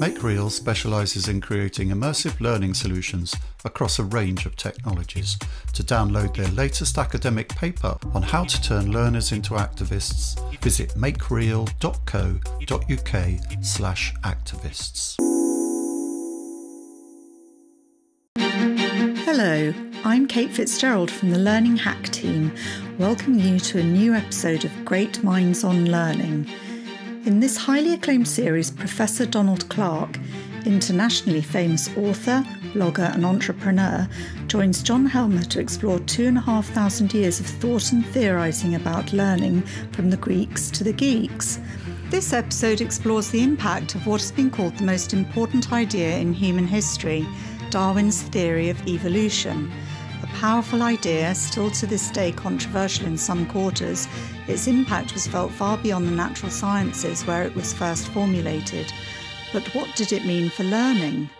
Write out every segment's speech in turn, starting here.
MakeReal specialises in creating immersive learning solutions across a range of technologies. To download their latest academic paper on how to turn learners into activists, visit makereal.co.uk slash activists. Hello, I'm Kate Fitzgerald from the Learning Hack team, welcoming you to a new episode of Great Minds on Learning. In this highly acclaimed series, Professor Donald Clark, internationally famous author, blogger, and entrepreneur, joins John Helmer to explore two and a half thousand years of thought and theorising about learning from the Greeks to the geeks. This episode explores the impact of what has been called the most important idea in human history Darwin's theory of evolution A powerful idea, still to this day controversial in some quarters, its impact was felt far beyond the natural sciences where it was first formulated. But what did it mean for learning?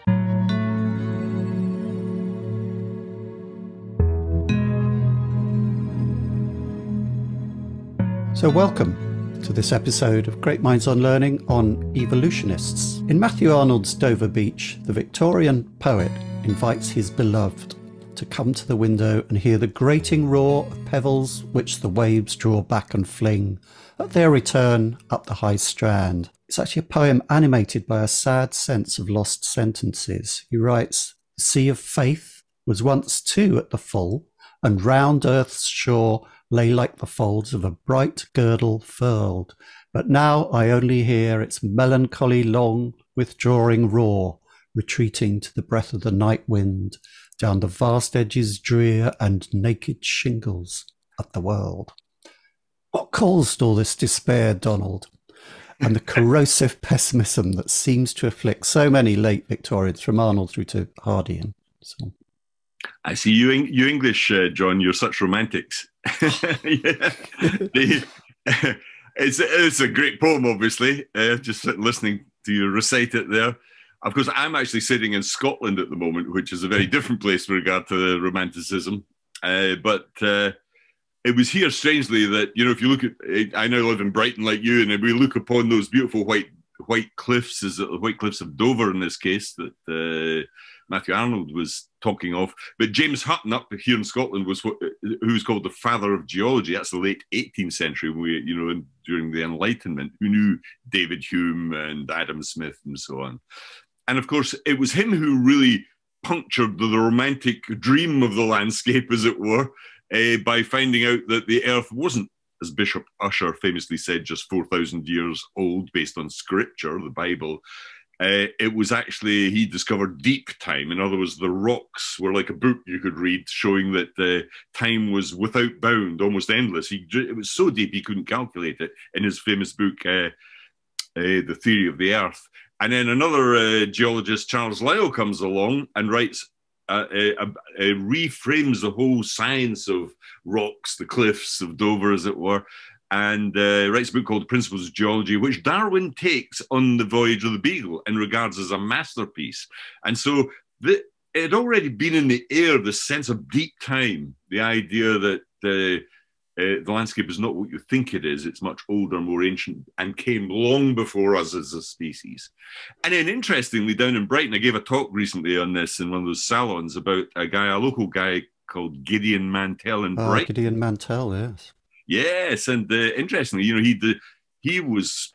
So, welcome to this episode of Great Minds on Learning on evolutionists. In Matthew Arnold's Dover Beach, the Victorian poet invites his beloved to come to the window and hear the grating roar of pebbles which the waves draw back and fling at their return up the high strand. It's actually a poem animated by a sad sense of lost sentences. He writes, The sea of faith was once too at the full, and round earth's shore lay like the folds of a bright girdle furled. But now I only hear its melancholy long withdrawing roar, retreating to the breath of the night wind, down the vast edges drear and naked shingles of the world. What caused all this despair, Donald? And the corrosive pessimism that seems to afflict so many late Victorians, from Arnold through to Hardy and so on. I see you, you English, uh, John. You're such romantics. the, it's it's a great poem, obviously. Uh, just listening to you recite it there. Of course, I'm actually sitting in Scotland at the moment, which is a very different place with regard to the romanticism. Uh, but uh, it was here, strangely, that you know, if you look at, I now live in Brighton like you, and we look upon those beautiful white white cliffs, is the white cliffs of Dover in this case that uh, Matthew Arnold was talking of. But James Hutton up here in Scotland was what, who's called the father of geology. That's the late 18th century, we, you know, during the Enlightenment, who knew David Hume and Adam Smith and so on. And of course, it was him who really punctured the, the romantic dream of the landscape, as it were, uh, by finding out that the earth wasn't, as Bishop Ussher famously said, just 4,000 years old based on scripture, the Bible. Uh, it was actually, he discovered deep time. In other words, the rocks were like a book you could read showing that uh, time was without bound, almost endless. He, it was so deep he couldn't calculate it in his famous book, The Theory of the Earth. And then another uh, geologist, Charles Lyell, comes along and writes, uh, uh, reframes the whole science of rocks, the cliffs of Dover, as it were, and uh, writes a book called Principles of Geology, which Darwin takes on the voyage of the Beagle and regards as a masterpiece. And so the, it had already been in the air, the sense of deep time, the idea that uh, the landscape is not what you think it is. It's much older, more ancient, and came long before us as a species. And then, interestingly, down in Brighton, I gave a talk recently on this in one of those salons about a guy, a local guy called Gideon Mantell in oh, Brighton. Gideon Mantell, yes. Yes, and uh, interestingly, you know, he the, he was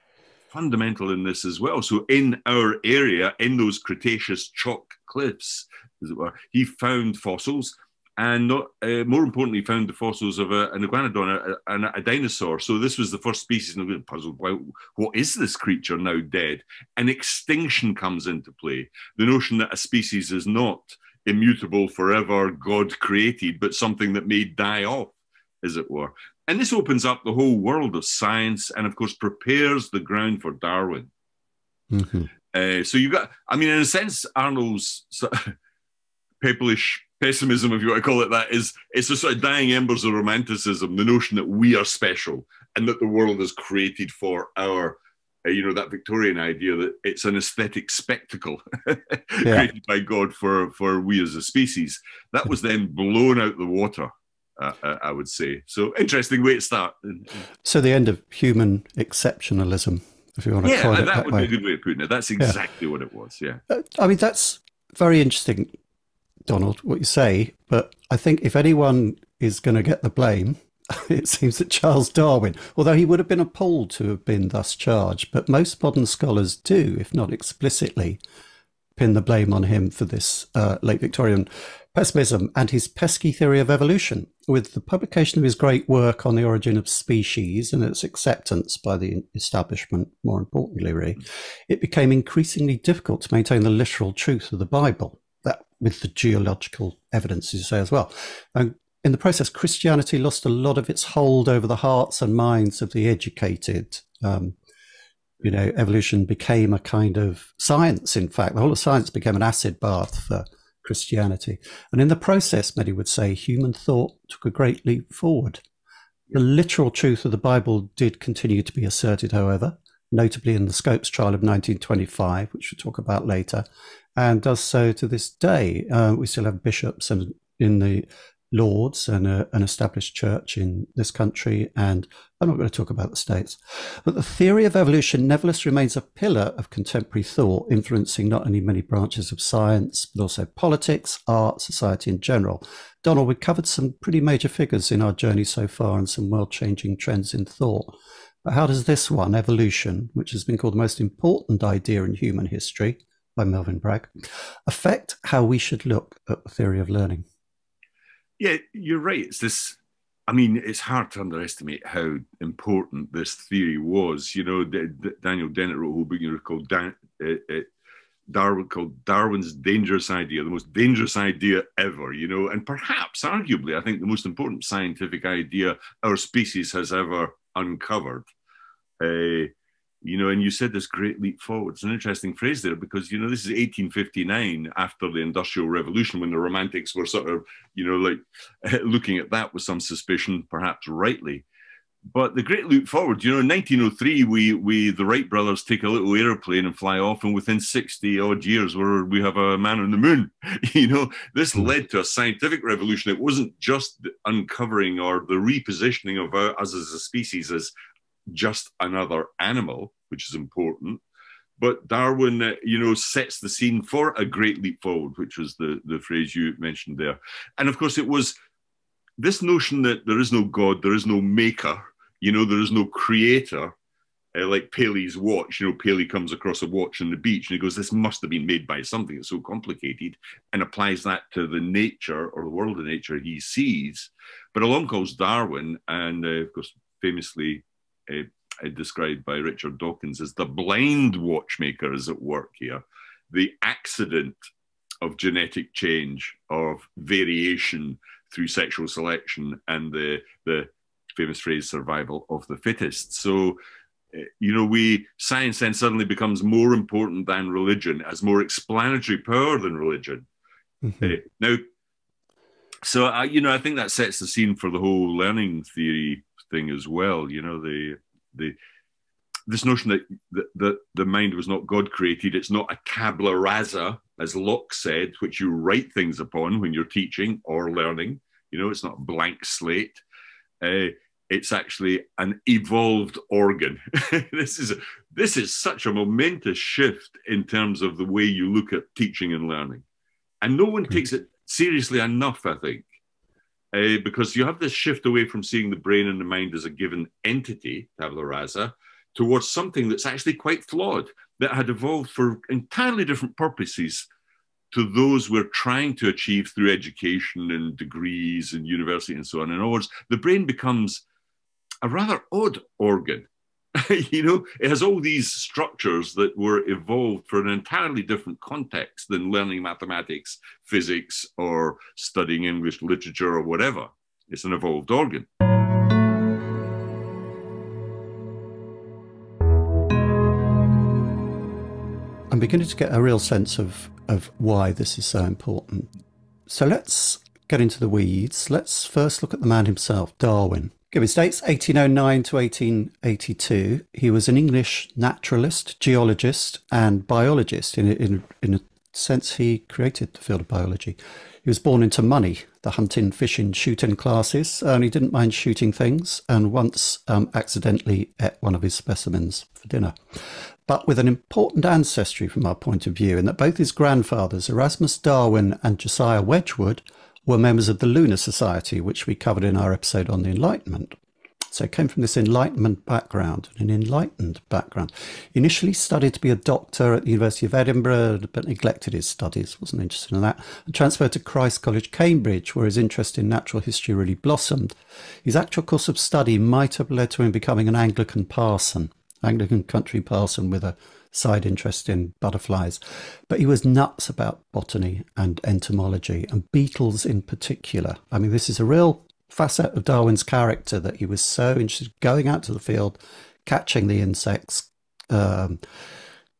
fundamental in this as well. So, in our area, in those Cretaceous chalk cliffs, as it were, he found fossils and not, uh, more importantly, found the fossils of a, an iguanodon, a, a, a, dinosaur. So this was the first species, and we puzzled, well, what is this creature now dead? And extinction comes into play. The notion that a species is not immutable forever, God created, but something that may die off, as it were. And this opens up the whole world of science and, of course, prepares the ground for Darwin. Mm-hmm. Uh, so you've got, I mean, in a sense, Arnold's pepplish pessimism, if you want to call it that, is it's the sort of dying embers of romanticism, the notion that we are special and that the world is created for our, uh, you know, that Victorian idea that it's an aesthetic spectacle created by God for, for we as a species. That was then blown out the water. Uh, uh, I would say. So interesting way to start. So the end of human exceptionalism if you want to yeah, call it that, that would way. be a good way of putting it. That's exactly what it was. Yeah. Uh, I mean, that's very interesting, Donald, what you say. But I think if anyone is going to get the blame, it seems that Charles Darwin, although he would have been appalled to have been thus charged, but most modern scholars do, if not explicitly, pin the blame on him for this uh, late Victorian pessimism and his pesky theory of evolution. With the publication of his great work on the origin of species and its acceptance by the establishment, more importantly, really, it became increasingly difficult to maintain the literal truth of the Bible, with the geological evidence, as you say, as well. And in the process, Christianity lost a lot of its hold over the hearts and minds of the educated. Um, you know, evolution became a kind of science, in fact. The whole of science became an acid bath for Christianity. And in the process, many would say, human thought took a great leap forward. The literal truth of the Bible did continue to be asserted, however, notably in the Scopes trial of 1925, which we'll talk about later, and does so to this day. Uh, we still have bishops and in the Lords and a, an established church in this country, and I'm not going to talk about the states. But the theory of evolution nevertheless remains a pillar of contemporary thought, influencing not only many branches of science, but also politics, art, society in general. Donald, we covered some pretty major figures in our journey so far and some world changing trends in thought. But how does this one, evolution, which has been called the most important idea in human history by Melvyn Bragg, affect how we should look at the theory of learning? Yeah, you're right. It's this. I mean, it's hard to underestimate how important this theory was. You know, Daniel Dennett wrote a whole book you know, called Dan- uh, uh, Darwin, called Darwin's Dangerous Idea, the most dangerous idea ever. You know, and perhaps, arguably, I think the most important scientific idea our species has ever uncovered. Uh, you know, and you said this great leap forward. It's an interesting phrase there because, you know, this is 1859 after the Industrial Revolution when the Romantics were sort of, you know, like looking at that with some suspicion, perhaps rightly. But the great leap forward, you know, in 1903, we, we the Wright brothers take a little airplane and fly off, and within 60 odd years, where we have a man on the moon. You know, this hmm. led to a scientific revolution. It wasn't just the uncovering or the repositioning of uh, us as a species as just another animal, which is important. But Darwin, uh, you know, sets the scene for a great leap forward, which was the, the phrase you mentioned there. And of course, it was this notion that there is no God, there is no maker, you know, there is no creator, uh, like Paley's watch. You know, Paley comes across a watch on the beach and he goes, This must have been made by something that's so complicated, and applies that to the nature or the world of nature he sees. But along comes Darwin, and uh, of course, famously uh, described by Richard Dawkins as the blind watchmaker is at work here. The accident of genetic change, of variation through sexual selection, and the, the famous phrase survival of the fittest. So, uh, you know, we science then suddenly becomes more important than religion, as more explanatory power than religion. Mm-hmm. Uh, now, so I, you know, I think that sets the scene for the whole learning theory thing as well. You know, the the this notion that the, the, the mind was not God created, it's not a tabula rasa, as Locke said, which you write things upon when you're teaching or learning. You know, it's not a blank slate. Uh, it's actually an evolved organ. this is this is such a momentous shift in terms of the way you look at teaching and learning, and no one takes it seriously enough. I think uh, because you have this shift away from seeing the brain and the mind as a given entity, tabula rasa, towards something that's actually quite flawed, that had evolved for entirely different purposes to those we're trying to achieve through education and degrees and university and so on. In other words, the brain becomes a rather odd organ. you know, it has all these structures that were evolved for an entirely different context than learning mathematics, physics, or studying English literature or whatever. It's an evolved organ. I'm beginning to get a real sense of, of why this is so important. So let's get into the weeds. Let's first look at the man himself, Darwin. Given dates 1809 to 1882, he was an English naturalist, geologist, and biologist. In, in, in a sense, he created the field of biology. He was born into money, the hunting, fishing, shooting classes, and he didn't mind shooting things, and once um, accidentally ate one of his specimens for dinner. But with an important ancestry from our point of view, in that both his grandfathers, Erasmus Darwin and Josiah Wedgwood, were members of the Lunar Society, which we covered in our episode on the Enlightenment. So came from this Enlightenment background, an enlightened background. Initially studied to be a doctor at the University of Edinburgh, but neglected his studies, wasn't interested in that, and transferred to Christ College, Cambridge, where his interest in natural history really blossomed. His actual course of study might have led to him becoming an Anglican parson, Anglican country parson with a side interest in butterflies. But he was nuts about botany and entomology and beetles in particular. I mean, this is a real facet of Darwin's character that he was so interested in going out to the field, catching the insects, um,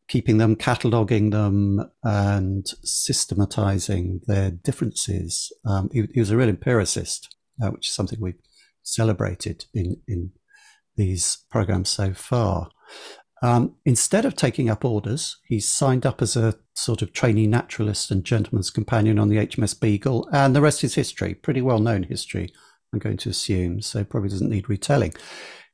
keeping them, cataloguing them, and systematizing their differences. Um, he, he, was a real empiricist, uh, which is something we've celebrated in, in these programs so far. Um, instead of taking up orders, he signed up as a sort of trainee naturalist and gentleman's companion on the HMS Beagle, and the rest is history, pretty well known history I'm going to assume, so probably doesn't need retelling.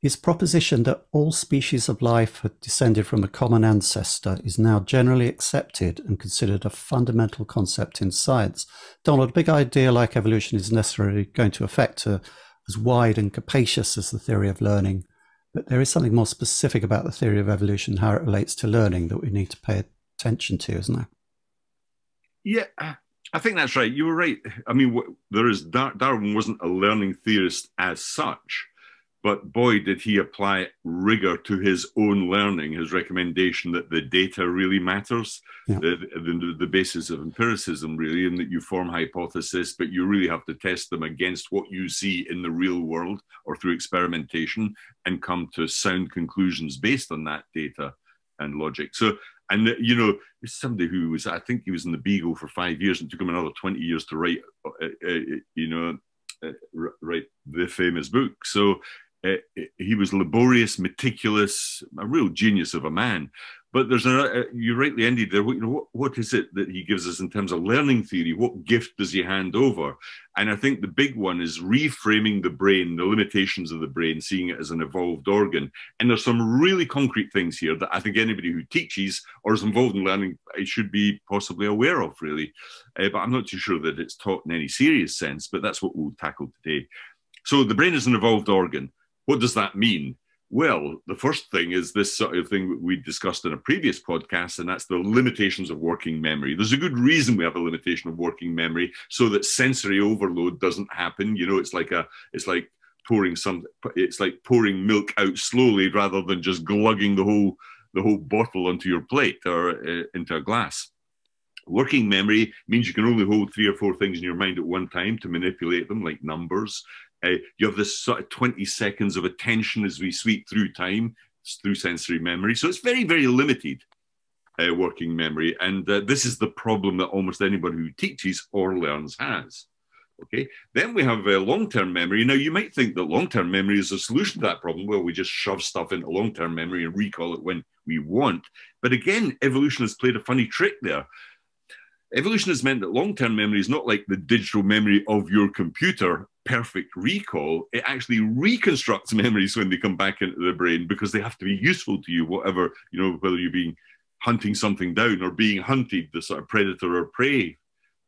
His proposition that all species of life had descended from a common ancestor is now generally accepted and considered a fundamental concept in science. Donald, a big idea like evolution is necessarily going to affect a, as wide and capacious as the theory of learning, but there is something more specific about the theory of evolution, how it relates to learning, that we need to pay attention to, isn't there? Yeah, I think that's right. You were right. I mean, there is Darwin wasn't a learning theorist as such, but boy, did he apply rigor to his own learning. His recommendation that the data really matters, yeah. the, the, the basis of empiricism, really, and that you form hypotheses, but you really have to test them against what you see in the real world or through experimentation and come to sound conclusions based on that data and logic. So and you know, somebody who was, I think he was in the Beagle for five years, and took him another twenty years to write, uh, uh, you know, uh, write the famous book. So uh, he was laborious, meticulous, a real genius of a man. But there's a, uh, you rightly ended there. What, what is it that he gives us in terms of learning theory? What gift does he hand over? And I think the big one is reframing the brain, the limitations of the brain, seeing it as an evolved organ. And there's some really concrete things here that I think anybody who teaches or is involved in learning should be possibly aware of, really. Uh, but I'm not too sure that it's taught in any serious sense, but that's what we'll tackle today. So the brain is an evolved organ. What does that mean? Well, the first thing is this sort of thing we discussed in a previous podcast, and that's the limitations of working memory. There's a good reason we have a limitation of working memory so that sensory overload doesn't happen. You know, it's like a, it's like pouring some, it's like pouring milk out slowly rather than just glugging the whole, the whole bottle onto your plate or uh, into a glass. Working memory means you can only hold three or four things in your mind at one time to manipulate them, like numbers. Uh, you have this sort of 20 seconds of attention as we sweep through time through sensory memory. So it's very, very limited uh, working memory. And uh, this is the problem that almost anybody who teaches or learns has. Okay, then we have uh, long term memory. Now, you might think that long term memory is a solution to that problem. Well, we just shove stuff into long term memory and recall it when we want. But again, evolution has played a funny trick there Evolution has meant that long term memory is not like the digital memory of your computer, perfect recall. It actually reconstructs memories when they come back into the brain because they have to be useful to you, whatever, you know, whether you're being hunting something down or being hunted, the sort of predator or prey,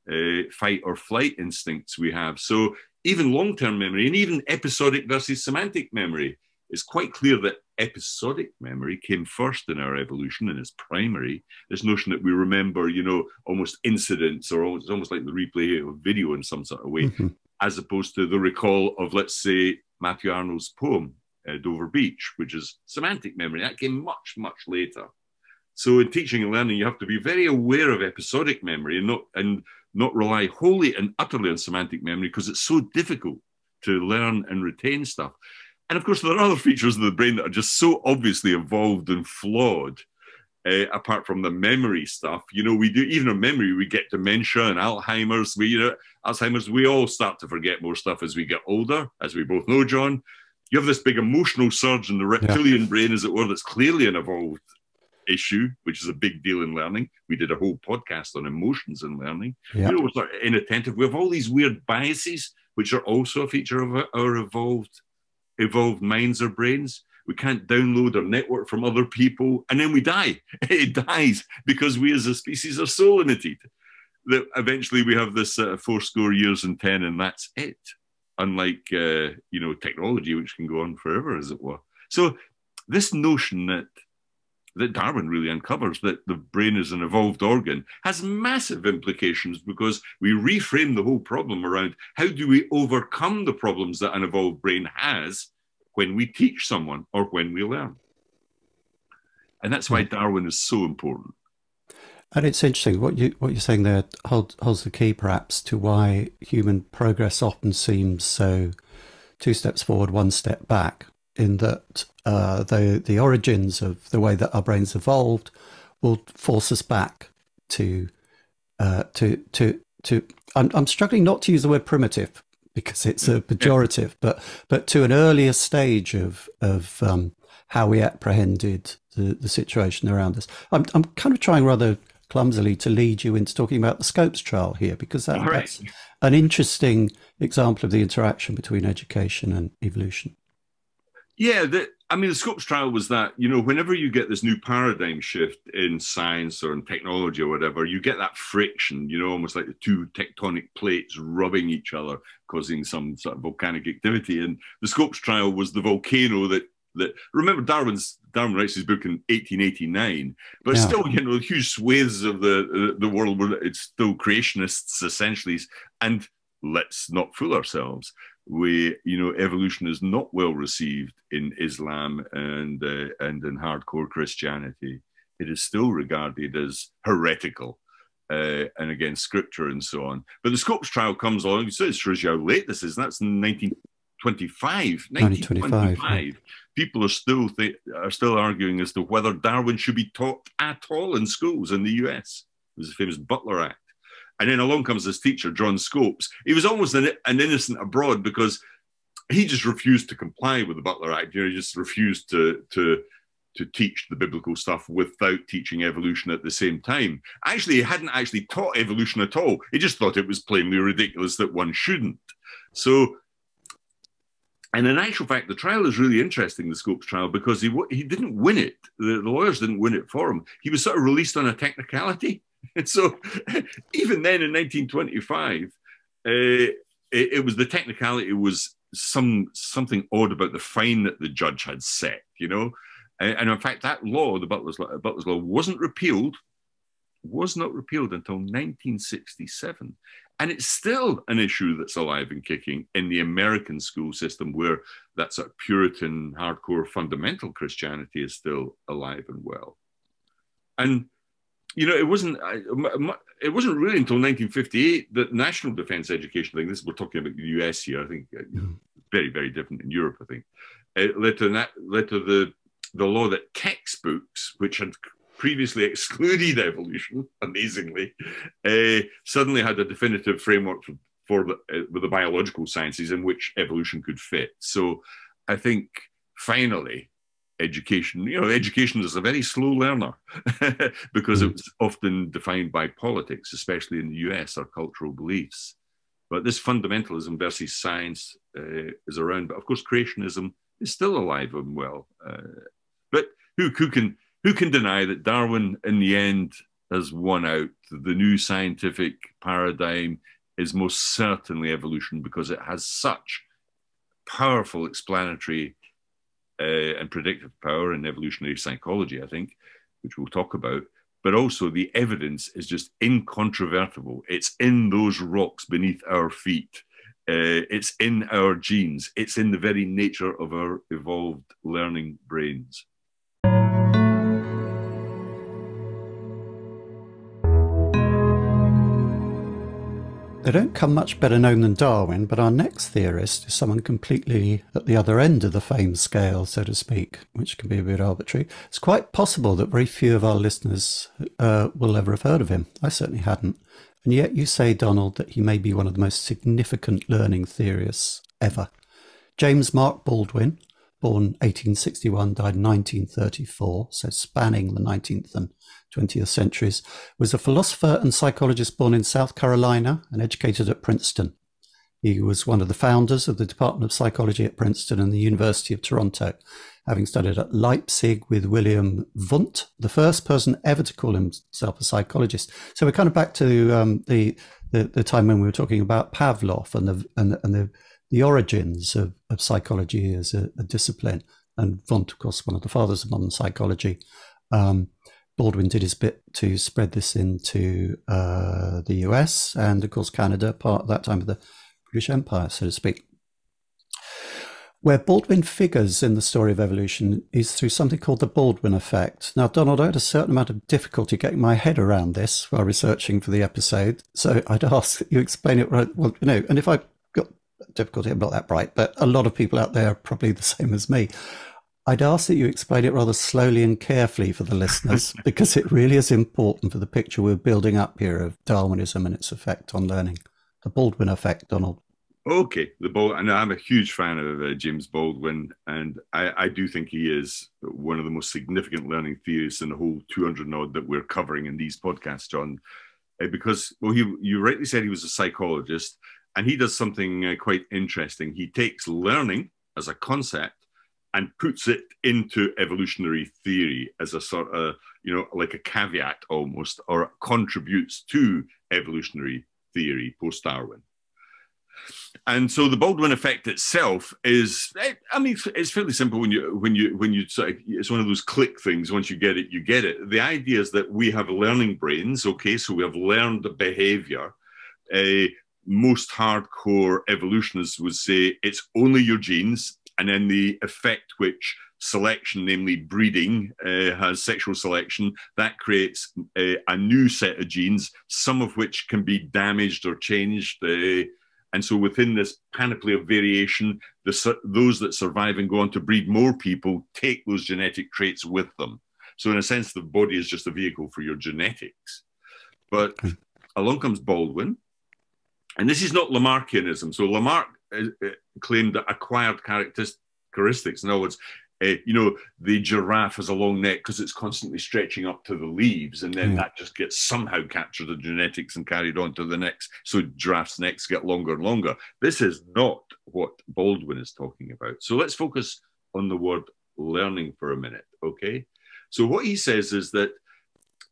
uh, fight or flight instincts we have. So even long term memory and even episodic versus semantic memory, it's quite clear that episodic memory came first in our evolution and is primary. This notion that we remember, you know, almost incidents or almost, it's almost like the replay of video in some sort of way, mm-hmm. as opposed to the recall of, let's say, Matthew Arnold's poem, uh, Dover Beach, which is semantic memory. That came much, much later. So in teaching and learning, you have to be very aware of episodic memory and not and not rely wholly and utterly on semantic memory because it's so difficult to learn and retain stuff. And of course, there are other features of the brain that are just so obviously evolved and flawed. Uh, apart from the memory stuff, you know, we do even in memory, we get dementia and Alzheimer's. We, you know, Alzheimer's, we all start to forget more stuff as we get older, as we both know, John. You have this big emotional surge in the reptilian yeah. brain, as it were, that's clearly an evolved issue, which is a big deal in learning. We did a whole podcast on emotions in learning. Yeah. You know, we're sort of inattentive. We have all these weird biases, which are also a feature of our- our evolved evolved minds or brains. We can't download or network from other people, and then we die. It dies because we as a species are so limited that eventually we have this uh, four score years and ten, and that's it. Unlike uh, you know technology, which can go on forever, as it were. So this notion that that Darwin really uncovers that the brain is an evolved organ has massive implications because we reframe the whole problem around how do we overcome the problems that an evolved brain has when we teach someone or when we learn. And that's why hmm. Darwin is so important. And it's interesting what you what you're saying there holds, holds the key perhaps to why human progress often seems so two steps forward, one step back. In that uh, the the origins of the way that our brains evolved will force us back to uh, to to to. I'm I'm struggling not to use the word primitive because it's a pejorative, but but to an earlier stage of of um, how we apprehended the, the situation around us. I'm I'm kind of trying rather clumsily to lead you into talking about the Scopes trial here because that, right. that's an interesting example of the interaction between education and evolution. Yeah, the, I mean, the Scopes trial was that, you know, whenever you get this new paradigm shift in science or in technology or whatever, you get that friction, you know, almost like the two tectonic plates rubbing each other, causing some sort of volcanic activity. And the Scopes trial was the volcano that, that remember Darwin's, Darwin writes his book in 1889, but Yeah. still, you know, huge swathes of the, the world were, it's still creationists essentially. And let's not fool ourselves we you know evolution is not well received in islam and uh, and in hardcore christianity. It is still regarded as heretical uh, and against scripture and so on. But the scopes trial comes along so it shows you how late this is that's in 1925 1925, 1925 people are still th- are still arguing as to whether darwin should be taught at all in schools in the us there's a famous butler act and then along comes this teacher, John Scopes. He was almost an, an innocent abroad because he just refused to comply with the Butler Act. You know, he just refused to to to teach the biblical stuff without teaching evolution at the same time. Actually, he hadn't actually taught evolution at all. He just thought it was plainly ridiculous that one shouldn't. So, and in actual fact, the trial is really interesting, the Scopes trial, because he he didn't win it. The, the lawyers didn't win it for him. He was sort of released on a technicality. And so, even then in 1925, uh, it, it was the technicality was some something odd about the fine that the judge had set, you know. And, and in fact, that law, the Butler's law, Butler's law, wasn't repealed, was not repealed until 1967. And it's still an issue that's alive and kicking in the American school system, where that sort of Puritan, hardcore, fundamental Christianity is still alive and well. And you know, it wasn't. I- m- m- It wasn't really until 1958 that national defense education thing. This we're talking about the U.S. here. I think uh, you know, very, very different in Europe. I think it led to that led to the the law that textbooks, which had previously excluded evolution, amazingly, uh, suddenly had a definitive framework for, for the, uh, with the biological sciences in which evolution could fit. So, I think finally education. You know, education is a very slow learner because Mm. it's often defined by politics, especially in the US, or cultural beliefs. But this fundamentalism versus science uh, is around. But of course, creationism is still alive and well. Uh, but who, who can who can deny that Darwin, in the end, has won out? The new scientific paradigm is most certainly evolution because it has such powerful explanatory uh, and predictive power in evolutionary psychology, I think, which we'll talk about. But also, the evidence is just incontrovertible. It's in those rocks beneath our feet. Uh, it's in our genes. It's in the very nature of our evolved learning brains. They don't come much better known than Darwin, but our next theorist is someone completely at the other end of the fame scale, so to speak, which can be a bit arbitrary. It's quite possible that very few of our listeners uh, will ever have heard of him. I certainly hadn't. And yet you say, Donald, that he may be one of the most significant learning theorists ever. James Mark Baldwin, born 1861, died 1934, so spanning the 19th and 20th centuries, was a philosopher and psychologist born in South Carolina and educated at Princeton. He was one of the founders of the Department of Psychology at Princeton and the University of Toronto, having studied at Leipzig with William Wundt, the first person ever to call himself a psychologist. So we're kind of back to um, the, the, the time when we were talking about Pavlov and the and, and the the origins of, of psychology as a, a, discipline. And Wundt, of course, one of the fathers of modern psychology. Um, Baldwin did his bit to spread this into uh, the US and, of course, Canada, part of that time of the British Empire, so to speak. Where Baldwin figures in the story of evolution is through something called the Baldwin effect. Now, Donald, I had a certain amount of difficulty getting my head around this while researching for the episode, so I'd ask that you explain it right. Well, you know, and if I got difficulty, I'm not that bright, but a lot of people out there are probably the same as me. I'd ask that you explain it rather slowly and carefully for the listeners because it really is important for the picture we're building up here of Darwinism and its effect on learning. The Baldwin effect, Donald. Okay, the Bald, and I'm a huge fan of uh, James Baldwin, and I, I, do think he is one of the most significant learning theorists in the whole 200 odd that we're covering in these podcasts, John. Uh, because, well, he, you rightly said he was a psychologist, and he does something uh, quite interesting. He takes learning as a concept and puts it into evolutionary theory as a sort of, you know, like a caveat almost, or contributes to evolutionary theory post Darwin. And so the Baldwin effect itself is, eh, I mean, it's fairly simple when you when you when you sort of, it's one of those click things. Once you get it, you get it. The idea is that we have learning brains. Okay, so we have learned the behavior. Uh, most hardcore evolutionists would say it's only your genes, and then the effect which selection, namely breeding, uh, has sexual selection, that creates a, a, new set of genes, some of which can be damaged or changed. Uh, and so within this panoply of variation, the, those that survive and go on to breed more people take those genetic traits with them. So in a sense, the body is just a vehicle for your genetics. But along comes Baldwin, and this is not Lamarckianism. So Lamarck uh, uh, claimed that acquired characteristics, in other words, uh, you know, the giraffe has a long neck because it's constantly stretching up to the leaves, and then mm. that just gets somehow captured in genetics and carried on to the next. So giraffes' necks get longer and longer. This is not what Baldwin is talking about. So let's focus on the word learning for a minute, okay? So what he says is that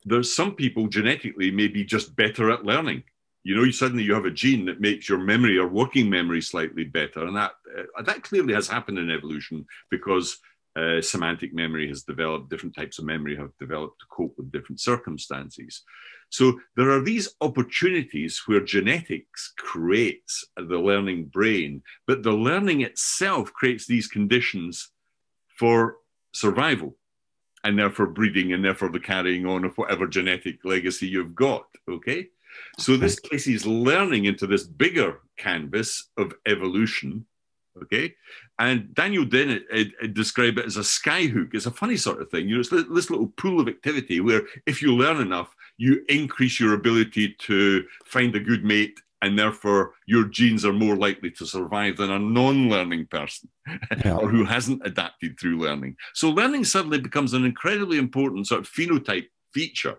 there's some people genetically may be just better at learning. You know, you suddenly you have a gene that makes your memory or working memory slightly better, and that uh, that clearly has happened in evolution because uh, semantic memory has developed, different types of memory have developed to cope with different circumstances. So there are these opportunities where genetics creates the learning brain, but the learning itself creates these conditions for survival and therefore breeding and therefore the carrying on of whatever genetic legacy you've got. Okay. So this places learning into this bigger canvas of evolution Okay. And Daniel Dennett uh, described it as a skyhook. It's a funny sort of thing. You know, it's this little pool of activity where if you learn enough, you increase your ability to find a good mate and therefore your genes are more likely to survive than a non-learning person yeah. or who hasn't adapted through learning. So learning suddenly becomes an incredibly important sort of phenotype feature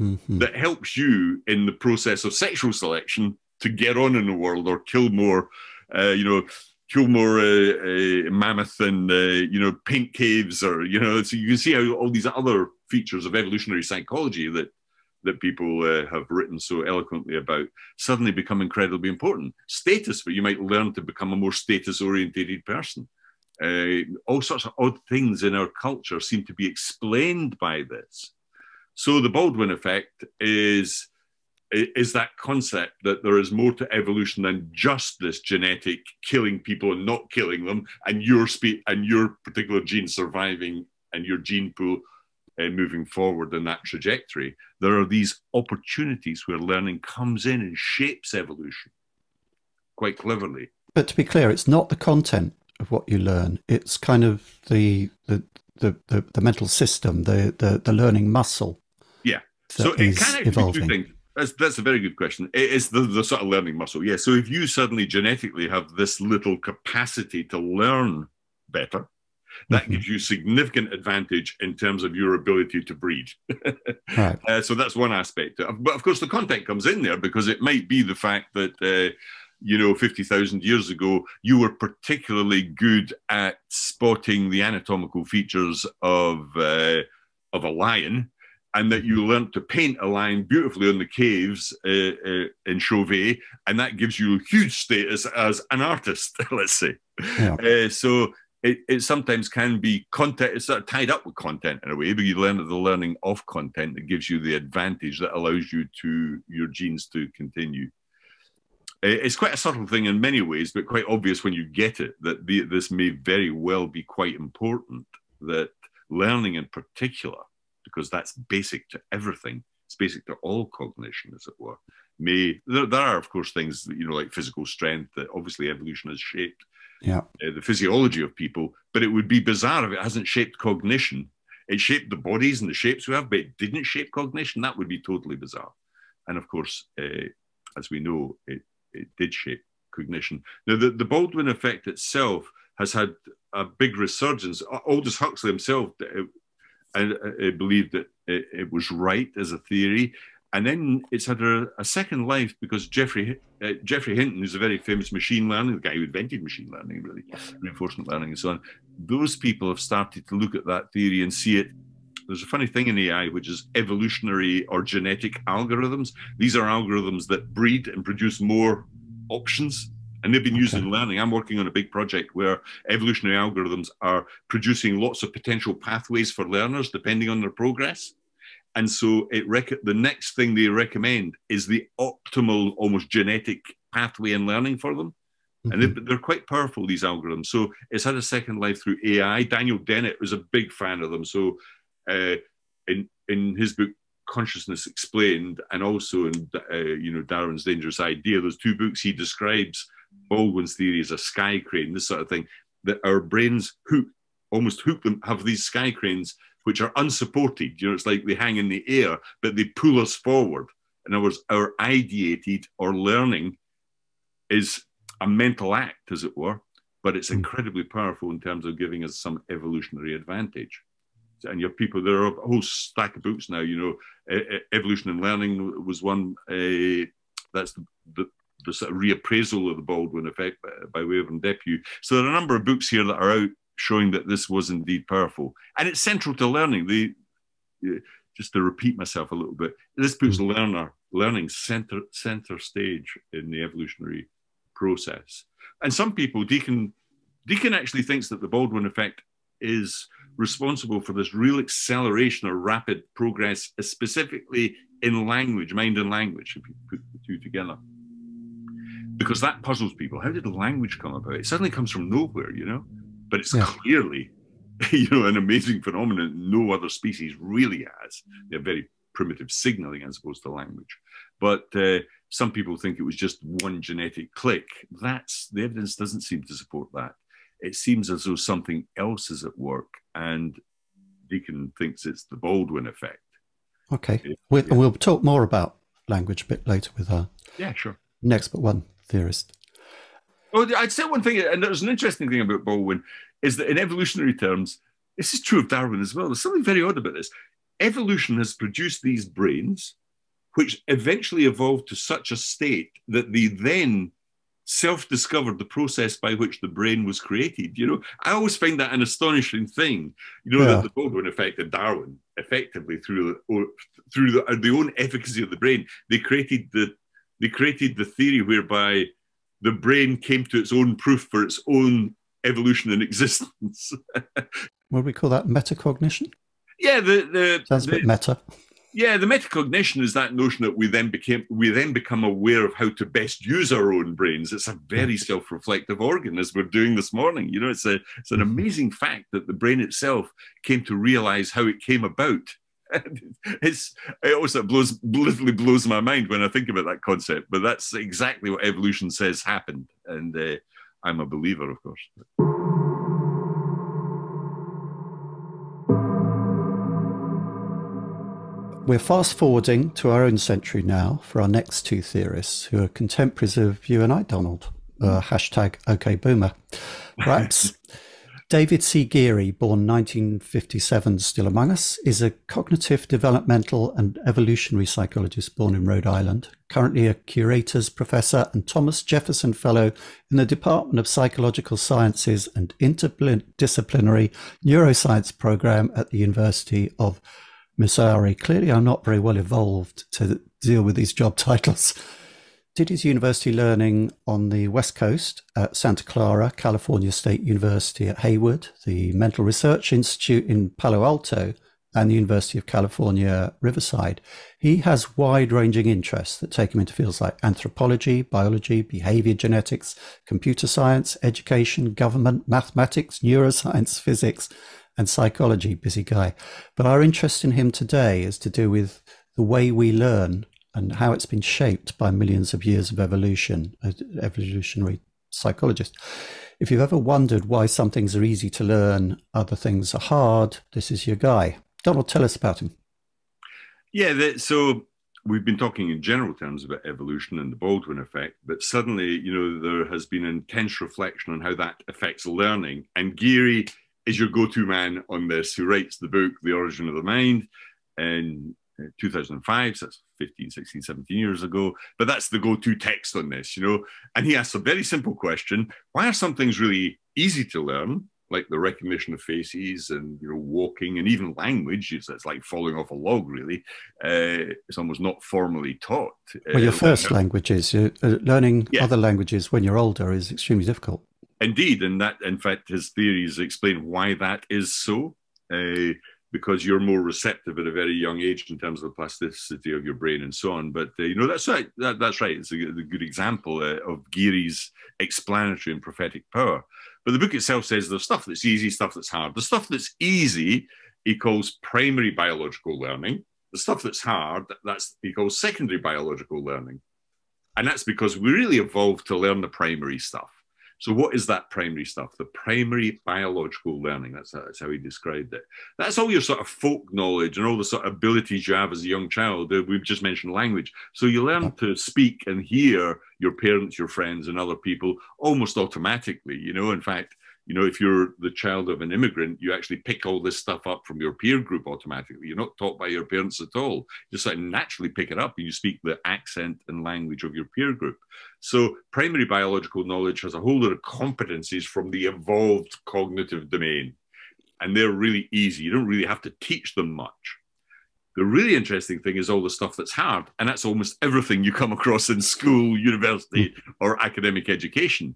mm-hmm. that helps you in the process of sexual selection to get on in the world or kill more, uh, you know, Kilmore uh, uh, Mammoth and uh, you know Pink Caves, or you know, so you can see how all these other features of evolutionary psychology that that people uh, have written so eloquently about suddenly become incredibly important. Status, but you might learn to become a more status-orientated person. Uh, all sorts of odd things in our culture seem to be explained by this. So the Baldwin effect is is that concept that there is more to evolution than just this genetic killing people and not killing them, and your spe- and your particular gene surviving and your gene pool uh, moving forward in that trajectory. There are these opportunities where learning comes in and shapes evolution quite cleverly. But to be clear, it's not the content of what you learn; it's kind of the the the, the, the mental system, the, the the learning muscle. So it can actually evolving. two things that's that's a very good question. It's the, the sort of learning muscle. Yeah. So if you suddenly genetically have this little capacity to learn better, that mm-hmm. gives you significant advantage in terms of your ability to breed. right. uh, so that's one aspect. But of course, the content comes in there because it might be the fact that. Uh, you know, 50,000 years ago, you were particularly good at spotting the anatomical features of, uh, of a lion and that you learnt to paint a line beautifully on the caves uh, uh, in Chauvet, and that gives you huge status as an artist, let's say. Yeah. Uh, so it, it, sometimes can be content, it's sort of tied up with content in a way, but you learn the learning of content that gives you the advantage that allows you to your genes to continue. Uh, it's quite a subtle thing in many ways, but quite obvious when you get it that the, this may very well be quite important. That learning in particular because that's basic to everything. It's basic to all cognition, as it were. May there, there are, of course, things that, you know, like physical strength that obviously evolution has shaped. Yeah. Uh, the physiology of people, but it would be bizarre if it hasn't shaped cognition. It shaped the bodies and the shapes we have, but it didn't shape cognition. That would be totally bizarre. And of course, uh, as we know, it, it did shape cognition. Now, the, the Baldwin effect itself has had a big resurgence. Aldous Huxley himself uh, I, I believed that it, it, was right as a theory. And then it's had a, a second life because Jeffrey uh, Geoffrey Hinton, who's a very famous machine learning, the guy who invented machine learning, really, reinforcement learning and so on, those people have started to look at that theory and see it. There's a funny thing in AI, which is evolutionary or genetic algorithms. These are algorithms that breed and produce more options and they've been used okay. in learning. I'm working on a big project where evolutionary algorithms are producing lots of potential pathways for learners depending on their progress. And so it rec- the next thing they recommend is the optimal, almost genetic pathway in learning for them. Mm-hmm. And they're quite powerful, these algorithms. So it's had a second life through AI. Daniel Dennett was a big fan of them. So uh, in, in his book, Consciousness Explained, and also in uh, you know Darwin's Dangerous Idea, those two books, he describes Baldwin's theory is a sky crane, this sort of thing, that our brains hook, almost hook them, have these sky cranes which are unsupported. You know, it's like they hang in the air, but they pull us forward. In other words, our ideated or learning is a mental act, as it were, but it's hmm. incredibly powerful in terms of giving us some evolutionary advantage. And your people, there are a whole stack of books now. You know, evolution and learning was one. Uh, that's the, the, the sort of reappraisal of the Baldwin effect by, way of Depew. So there are a number of books here that are out showing that this was indeed powerful, and it's central to learning. The just to repeat myself a little bit, this puts mm-hmm. learner learning center center stage in the evolutionary process. And some people, Deacon Deacon actually thinks that the Baldwin effect is responsible for this real acceleration or rapid progress, specifically in language, mind and language, if you put the two together because that puzzles people. How did the language come about? It suddenly comes from nowhere, you know, but it's yeah. clearly, you know, an amazing phenomenon no other species really has. They have very primitive signaling as opposed to language. But uh, some people think it was just one genetic click. That's the evidence doesn't seem to support that. It seems as though something else is at work, and Deacon thinks it's the Baldwin effect. Okay, yeah. we'll talk more about language a bit later with her. Yeah, sure. Next, but one theorist. Well, I'd say one thing, and there's an interesting thing about Baldwin, is that in evolutionary terms, this is true of Darwin as well. There's something very odd about this. Evolution has produced these brains, which eventually evolved to such a state that they then self-discovered the process by which the brain was created. You know, I always find that an astonishing thing. You know yeah. that the Baldwin effect of Darwin, effectively through or through the, the own efficacy of the brain, they created the they created the theory whereby the brain came to its own proof for its own evolution and existence. what do we call that? Metacognition? Yeah, the, the sounds a bit meta. Yeah, the metacognition is that notion that we then became we then become aware of how to best use our own brains. It's a very self-reflective organ, as we're doing this morning. You know, it's a it's an mm-hmm. amazing fact that the brain itself came to realize how it came about it's it also blows literally blows my mind when I think about that concept. But that's exactly what evolution says happened, and uh, I'm a believer, of course. We're fast forwarding to our own century now for our next two theorists, who are contemporaries of you and I, Donald. Uh, hashtag OK Boomer. Perhaps David C. Geary, born 1957, still among us, is a cognitive, developmental, and evolutionary psychologist born in Rhode Island, currently a curators professor and Thomas Jefferson Fellow in the Department of Psychological Sciences and Interdisciplinary Neuroscience program at the University of Missouri. Clearly, I'm not very well evolved to deal with these job titles did his university learning on the West Coast at Santa Clara, California State University at Hayward, the Mental Research Institute in Palo Alto, and the University of California, Riverside. He has wide ranging interests that take him into fields like anthropology, biology, behavior genetics, computer science, education, government, mathematics, neuroscience, physics, and psychology. Busy guy. But our interest in him today is to do with the way we learn and how it's been shaped by millions of years of evolution, uh, evolutionary psychologist. If you've ever wondered why some things are easy to learn, other things are hard, this is your guy. Donald, tell us about him. Yeah, that, so we've been talking in general terms about evolution and the Baldwin effect, but suddenly, you know, there has been intense reflection on how that affects learning. And Geary is your go-to man on this, who writes the book, The Origin of the Mind, and 2005, so that's 15, 16, 17 years ago. But that's the go to text on this, you know. And he asks a very simple question Why are some things really easy to learn, like the recognition of faces and, you know, walking and even language? It's, it's like falling off a log, really. Uh, it's almost not formally taught. Well, your uh, first languages, uh, learning yeah. other languages when you're older is extremely difficult. Indeed. And that, in fact, his theories explain why that is so. Because you're more receptive at a very young age in terms of the plasticity of your brain and so on. But uh, you know that's right. That, that's right. It's a, a good example uh, of Geary's explanatory and prophetic power. But the book itself says there's stuff that's easy, stuff that's hard. The stuff that's easy he calls primary biological learning. The stuff that's hard that's he calls secondary biological learning, and that's because we really evolved to learn the primary stuff. So, what is that primary stuff? The primary biological learning. That's how, that's how he described it. That's all your sort of folk knowledge and all the sort of abilities you have as a young child. Uh, we've just mentioned language. So, you learn to speak and hear your parents, your friends, and other people almost automatically. You know, in fact, you know, if you're the child of an immigrant, you actually pick all this stuff up from your peer group automatically. You're not taught by your parents at all. You just like naturally pick it up and you speak the accent and language of your peer group. So primary biological knowledge has a whole lot of competencies from the evolved cognitive domain. And they're really easy. You don't really have to teach them much. The really interesting thing is all the stuff that's hard, and that's almost everything you come across in school, university, or academic education.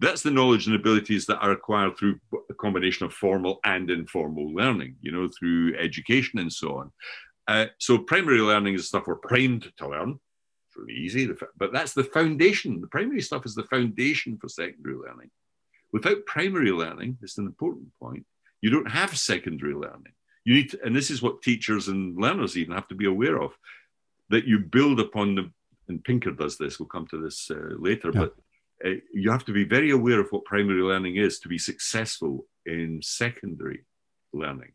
That's the knowledge and abilities that are acquired through a combination of formal and informal learning, you know, through education and so on. Uh, so primary learning is stuff we're primed to learn. It's really easy, but that's the foundation. The primary stuff is the foundation for secondary learning. Without primary learning, it's an important point, you don't have secondary learning. You need to, and this is what teachers and learners even have to be aware of, that you build upon the, and Pinker does this, we'll come to this uh, later, yeah. but uh, you have to be very aware of what primary learning is to be successful in secondary learning.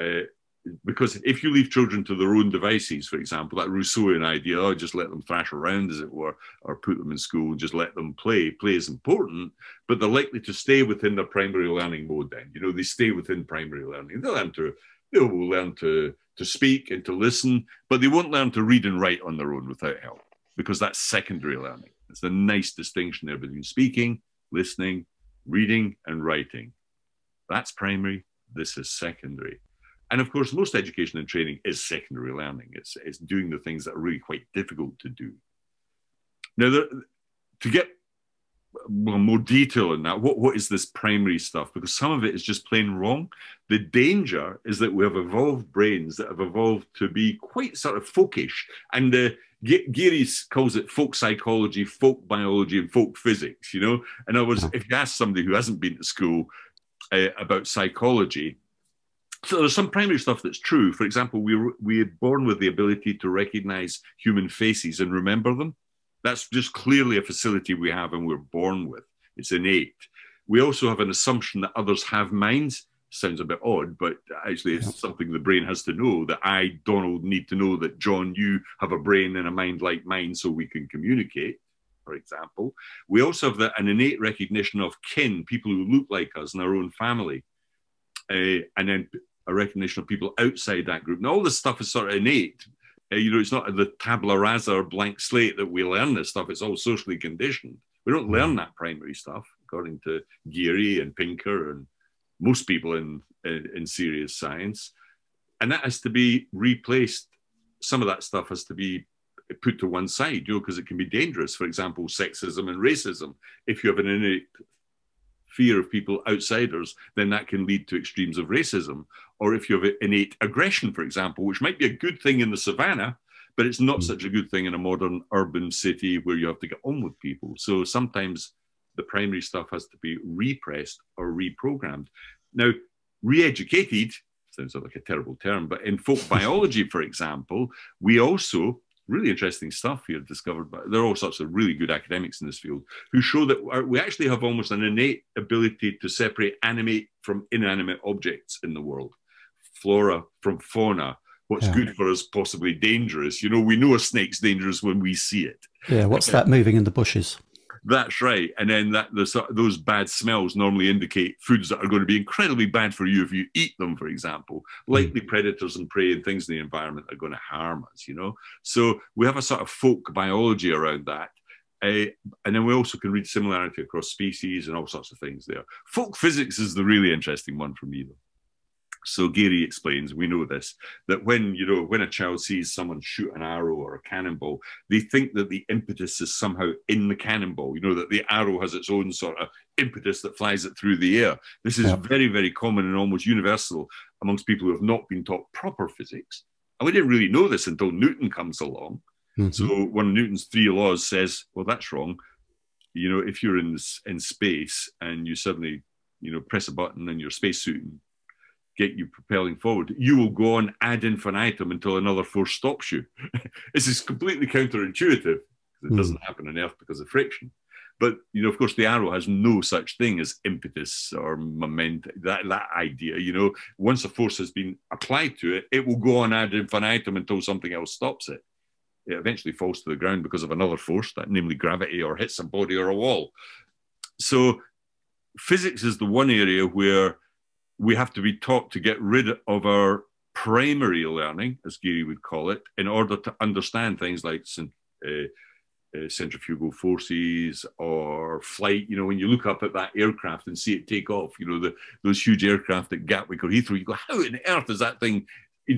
Uh, because if you leave children to their own devices, for example, that Rousseauian idea, oh, just let them thrash around, as it were, or put them in school and just let them play. Play is important, but they're likely to stay within their primary learning mode. Then, you know, they stay within primary learning. They'll learn to, they will learn to to speak and to listen, but they won't learn to read and write on their own without help because that's secondary learning. It's a nice distinction there between speaking, listening, reading, and writing. That's primary. This is secondary. And of course, most education and training is secondary learning. It's, it's doing the things that are really quite difficult to do. Now, there, to get more detail in that, what, what is this primary stuff? Because some of it is just plain wrong. The danger is that we have evolved brains that have evolved to be quite sort of folkish. And uh, Geary calls it folk psychology, folk biology, and folk physics. You know, in other words, if you ask somebody who hasn't been to school uh, about psychology, so there's some primary stuff that's true. For example, we we are born with the ability to recognize human faces and remember them. That's just clearly a facility we have and we're born with. It's innate. We also have an assumption that others have minds sounds a bit odd, but actually it's something the brain has to know that I, Donald, need to know that John, you have a brain and a mind like mine so we can communicate. for example. We also have the, an innate recognition of kin, people who look like us in our own family, uh, and then a recognition of people outside that group. And all this stuff is sort of innate. Uh, you know, it's not the tabula rasa or blank slate that we learn this stuff. It's all socially conditioned. We don't learn that primary stuff, according to Geary and Pinker and most people in, in, in serious science. And that has to be replaced. Some of that stuff has to be put to one side, you know, because it can be dangerous. For example, sexism and racism. If you have an innate fear of people outsiders, then that can lead to extremes of racism. Or if you have innate aggression, for example, which might be a good thing in the savannah, but it's not mm. such a good thing in a modern urban city where you have to get on with people. So sometimes the primary stuff has to be repressed or reprogrammed. Now, re-educated sounds like a terrible term, but in folk biology, for example, we also really interesting stuff here discovered by there are all sorts of really good academics in this field who show that we actually have almost an innate ability to separate animate from inanimate objects in the world. Flora from fauna what's yeah. good for us possibly dangerous. You know we know a snake's dangerous when we see it. Yeah what's that moving in the bushes that's right. And then that the, those bad smells normally indicate foods that are going to be incredibly bad for you if you eat them, for example. Likely mm. predators and prey and things in the environment are going to harm us, you know? So we have a sort of folk biology around that. Uh, and then we also can read similarity across species and all sorts of things there. Folk physics is the really interesting one for me, though. So Geary explains, we know this, that when you know when a child sees someone shoot an arrow or a cannonball, they think that the impetus is somehow in the cannonball. You know that the arrow has its own sort of impetus that flies it through the air. This is yeah. very, very common and almost universal amongst people who have not been taught proper physics. And we didn't really know this until Newton comes along. Mm-hmm. So one of Newton's three laws says, well, that's wrong. You know, if you're in in space and you suddenly, you know, press a button in your spacesuit and get you propelling forward, you will go on ad infinitum until another force stops you. this is completely counterintuitive. Because it mm. doesn't happen on Earth because of friction. But you know, of course, the arrow has no such thing as impetus or momentum. That that idea, you know, once a force has been applied to it, it will go on ad infinitum until something else stops it. It eventually falls to the ground because of another force, that namely gravity, or hits a body or a wall. So, physics is the one area where we have to be taught to get rid of our primary learning, as Geary would call it, in order to understand things like uh, uh, centrifugal forces or flight. You know, when you look up at that aircraft and see it take off, you know, the, those huge aircraft at Gatwick or Heathrow, you go, how on earth is that thing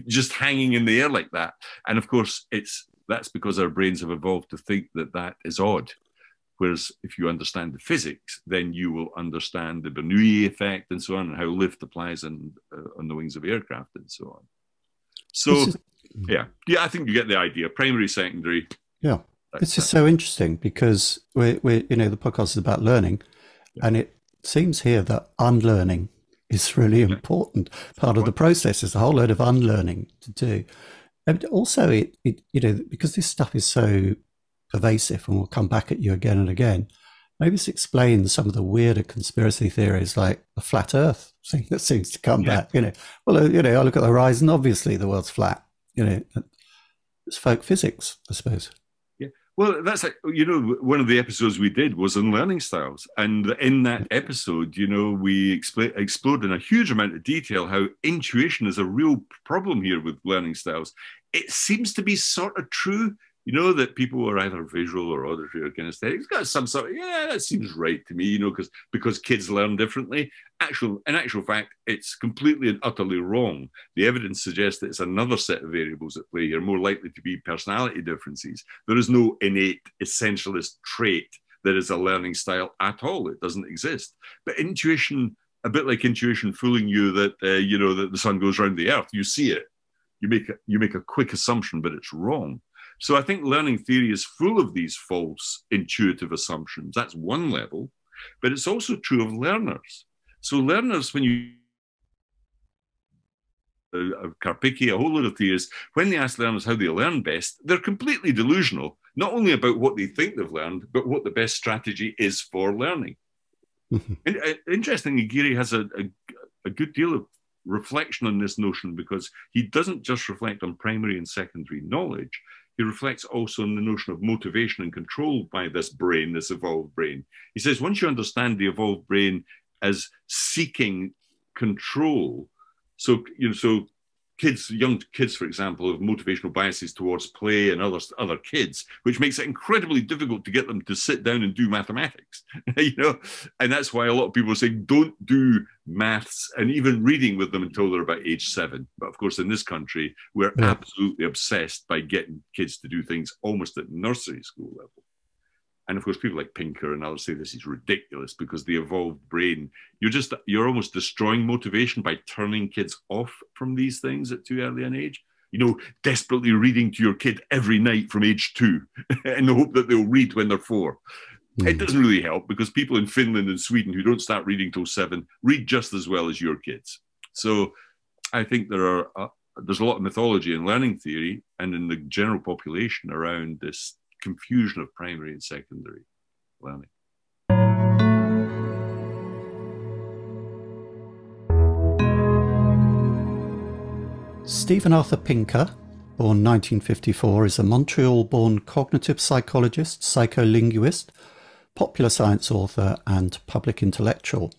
just hanging in the air like that? And of course, it's that's because our brains have evolved to think that that is odd. Whereas if you understand the physics, then you will understand the Bernoulli effect and so on, and how lift applies on, uh, on the wings of aircraft and so on. So, is, yeah, yeah, I think you get the idea. Primary, secondary. Yeah, this is so interesting because we we you know the podcast is about learning, yeah. and it seems here that unlearning is really yeah. important part of the process. There's a whole load of unlearning to do. And also, it, it you know because this stuff is so pervasive and will come back at you again and again. Maybe this explains some of the weirder conspiracy theories like the flat earth thing that seems to come yeah. back. You know, well, uh, you know, I look at the horizon, obviously the world's flat. You know, it's folk physics, I suppose. Yeah. Well, that's like, you know, one of the episodes we did was on learning styles. And in that episode, you know, we expl- explored in a huge amount of detail how intuition is a real problem here with learning styles. It seems to be sort of true you know that people are either visual or auditory or kinesthetic. It's got some sort of yeah, that seems right to me. You know, because because kids learn differently. Actual, in actual fact, it's completely and utterly wrong. The evidence suggests that it's another set of variables at play here, more likely to be personality differences. There is no innate essentialist trait that is a learning style at all. It doesn't exist. But intuition, a bit like intuition fooling you that uh, you know that the sun goes around the earth, you see it. You make a, you make a quick assumption, but it's wrong. So I think learning theory is full of these false intuitive assumptions. That's one level, but it's also true of learners. So learners, when you uh, Karpicke, a whole lot of theories, when they ask learners how they learn best, they're completely delusional, not only about what they think they've learned, but what the best strategy is for learning. Mm-hmm. and, uh, interestingly, Geary has a, a, a good deal of reflection on this notion because he doesn't just reflect on primary and secondary knowledge, he reflects also on the notion of motivation and control by this brain, this evolved brain. He says once you understand the evolved brain as seeking control, so you know, so kids, young kids, for example, have motivational biases towards play and other other kids, which makes it incredibly difficult to get them to sit down and do mathematics. you know, and that's why a lot of people are saying don't do maths and even reading with them until they're about age seven. But of course, in this country, we're yeah. absolutely obsessed by getting kids to do things almost at nursery school level. And of course, people like Pinker and others say this is ridiculous because the evolved brain, you're just, you're almost destroying motivation by turning kids off from these things at too early an age. You know, desperately reading to your kid every night from age two in the hope that they'll read when they're four. Mm. It doesn't really help because people in Finland and Sweden who don't start reading till seven read just as well as your kids. So I think there are, uh, there's a lot of mythology in learning theory and in the general population around this confusion of primary and secondary learning. Steven Arthur Pinker, born 1954, is a Montreal born cognitive psychologist, psycholinguist, popular science author, and public intellectual.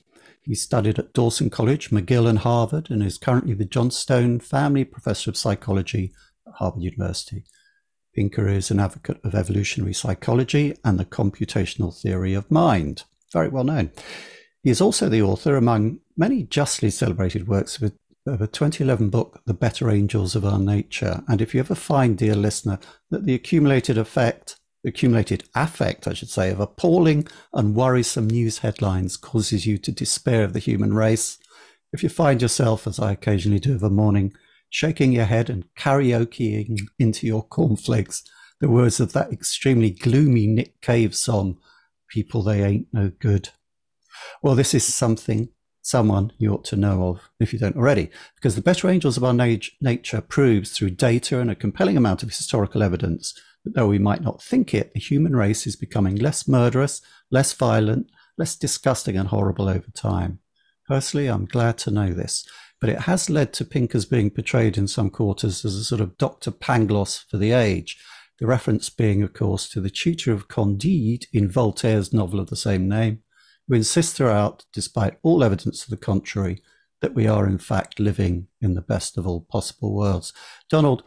He studied at Dawson College, McGill, and Harvard, and is currently the Johnstone Family Professor of Psychology at Harvard University. Pinker is an advocate of evolutionary psychology and the computational theory of mind. Very well known. He is also the author, among many justly celebrated works, of a 2011 book, The Better Angels of Our Nature. And if you ever find, dear listener, that the accumulated effect, accumulated affect, I should say, of appalling and worrisome news headlines causes you to despair of the human race, if you find yourself, as I occasionally do of a morning, shaking your head and karaokeing into your cornflakes the words of that extremely gloomy Nick Cave song, People They Ain't No Good. Well, this is something, someone you ought to know of if you don't already, because the better angels of our nature proves through data and a compelling amount of historical evidence that though we might not think it, the human race is becoming less murderous, less violent, less disgusting and horrible over time. Personally, I'm glad to know this but it has led to Pinker's being portrayed in some quarters as a sort of Dr. Pangloss for the age. The reference being, of course, to the tutor of Candide in Voltaire's novel of the same name, who insists throughout, despite all evidence to the contrary, that we are in fact living in the best of all possible worlds. Donald,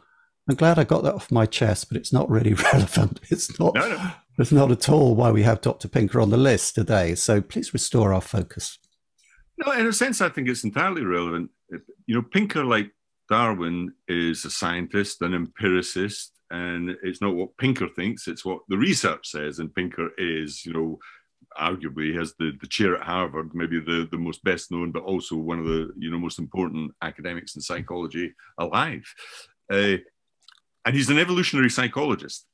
I'm glad I got that off my chest, but it's not really relevant. It's not. No, no. It's not at all why we have Dr. Pinker on the list today. So please restore our focus. No, in a sense, I think it's entirely relevant you know, Pinker, like Darwin, is a scientist, an empiricist, and it's not what Pinker thinks, it's what the research says. And Pinker is, you know, arguably has the, the chair at Harvard, maybe the, the most best known, but also one of the you know most important academics in psychology alive. Uh, and he's an evolutionary psychologist,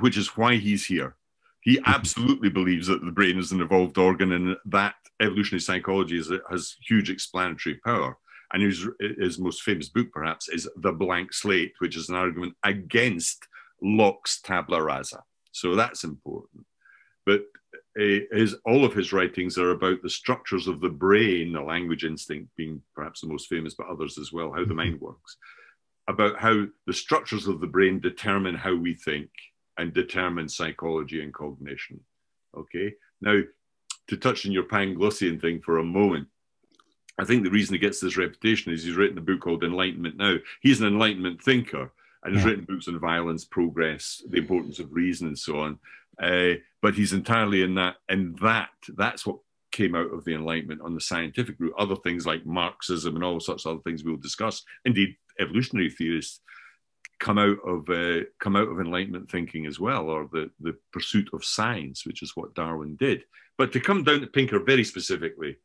which is why he's here. He absolutely believes that the brain is an evolved organ and that evolutionary psychology is, has huge explanatory power. And his, his most famous book, perhaps, is The Blank Slate, which is an argument against Locke's tabula rasa. So that's important. But uh, his, all of his writings are about the structures of the brain, the language instinct being perhaps the most famous, but others as well, how the mm-hmm. mind works, about how the structures of the brain determine how we think and determine psychology and cognition. Okay. Now, to touch on your Panglossian thing for a moment, I think the reason he gets this reputation is he's written a book called Enlightenment Now. He's an Enlightenment thinker and he's yeah. written books on violence, progress, the importance of reason, and so on. Uh, but he's entirely in that, and that that's what came out of the Enlightenment on the scientific route. Other things like Marxism and all sorts of other things we'll discuss. Indeed, evolutionary theorists come out of uh, come out of Enlightenment thinking as well, or the the pursuit of science, which is what Darwin did. But to come down to Pinker very specifically,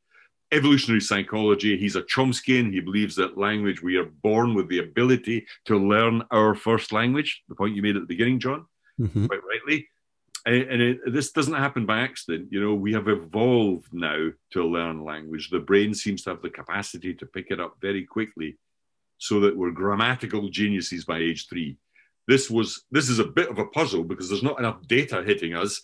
evolutionary psychology. He's a Chomskyan. He believes that language, we are born with the ability to learn our first language, the point you made at the beginning, John, mm-hmm. quite rightly. And it, this doesn't happen by accident. You know, we have evolved now to learn language. The brain seems to have the capacity to pick it up very quickly so that we're grammatical geniuses by age three. This was this is a bit of a puzzle because there's not enough data hitting us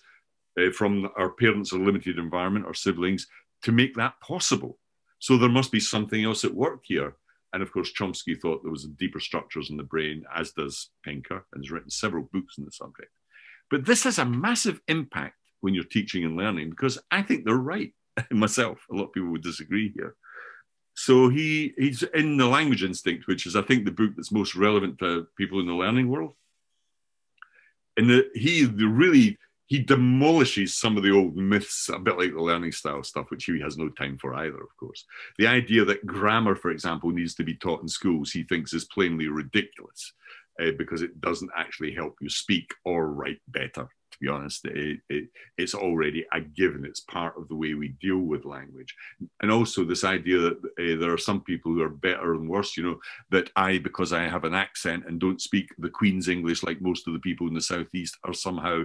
uh, from our parents or limited environment or siblings to make that possible. So there must be something else at work here. And of course, Chomsky thought there was deeper structures in the brain, as does Pinker, and has written several books on the subject. But this has a massive impact when you're teaching and learning because I think they're right. Myself, a lot of people would disagree here. So he he's in the language instinct, which is I think the book that's most relevant to people in the learning world. And the, he the really he demolishes some of the old myths, a bit like the learning style stuff, which he has no time for either, of course. The idea that grammar, for example, needs to be taught in schools, he thinks is plainly ridiculous uh, because it doesn't actually help you speak or write better to be honest. It, it, it's already a given. It's part of the way we deal with language. And also this idea that uh, there are some people who are better and worse, you know, that I, because I have an accent and don't speak the Queen's English like most of the people in the Southeast, are somehow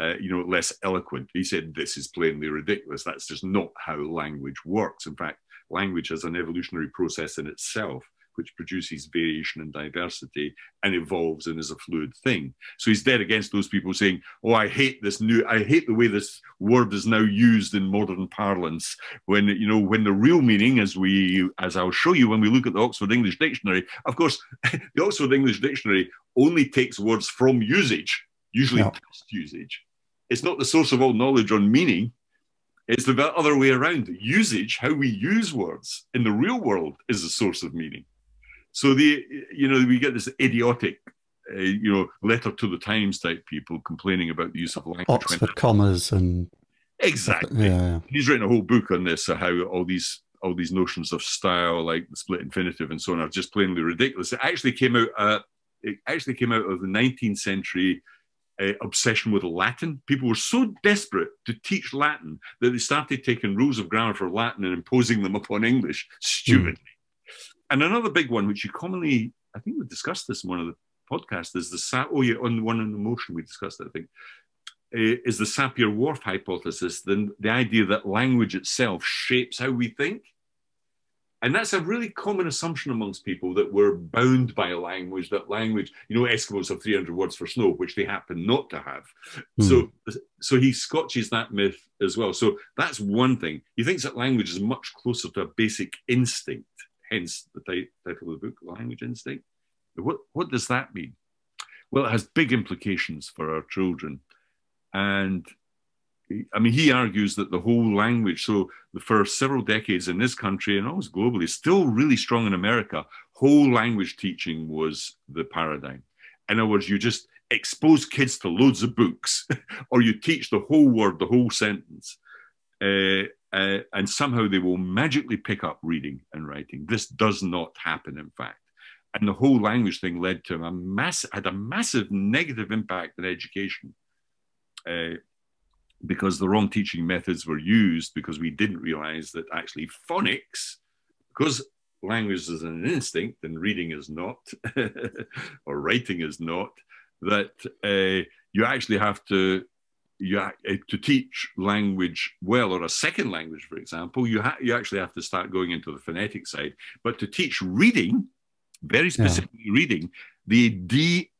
uh, you know, less eloquent. He said, this is plainly ridiculous. That's just not how language works. In fact, language has an evolutionary process in itself which produces variation and diversity and evolves and is a fluid thing. So he's dead against those people saying, "Oh, I hate this new. I hate the way this word is now used in modern parlance." When you know, when the real meaning, as we, as I'll show you when we look at the Oxford English Dictionary, of course, the Oxford English Dictionary only takes words from usage, usually yeah. past usage. It's not the source of all knowledge on meaning. It's the other way around. Usage, how we use words in the real world, is the source of meaning. So the you know we get this idiotic uh, you know letter to the Times type people complaining about the use of language. Oxford commas and exactly. Yeah. He's written a whole book on this, uh, how all these all these notions of style, like the split infinitive and so on, are just plainly ridiculous. It actually came out. Uh, it actually came out of the 19th century uh, obsession with Latin. People were so desperate to teach Latin that they started taking rules of grammar for Latin and imposing them upon English stupidly. Mm and another big one, which you commonly, I think we discussed this in one of the podcasts, is the oh yeah, on one in the motion we discussed I think, uh, is the Sapir-Whorf hypothesis, then the idea that language itself shapes how we think. And that's a really common assumption amongst people that we're bound by a language, that language, you know, Eskimos have 300 words for snow, which they happen not to have. Mm. So, so he scotches that myth as well. So that's one thing. He thinks that language is much closer to a basic instinct hence the title of the book, Language Instinct. What, what does that mean? Well, it has big implications for our children. And I mean, he argues that the whole language, so for several decades in this country and almost globally, still really strong in America, whole language teaching was the paradigm. In other words, you just expose kids to loads of books, or you teach the whole word, the whole sentence. Uh, uh, and somehow they will magically pick up reading and writing. This does not happen, in fact. And the whole language thing led to a mass had a massive negative impact on education uh, because the wrong teaching methods were used because we didn't realize that actually phonics, because language is an instinct and reading is not, or writing is not, that uh, you actually have to you uh, to teach language well or a second language for example you ha- you actually have to start going into the phonetic side but to teach reading very specifically yeah. reading the de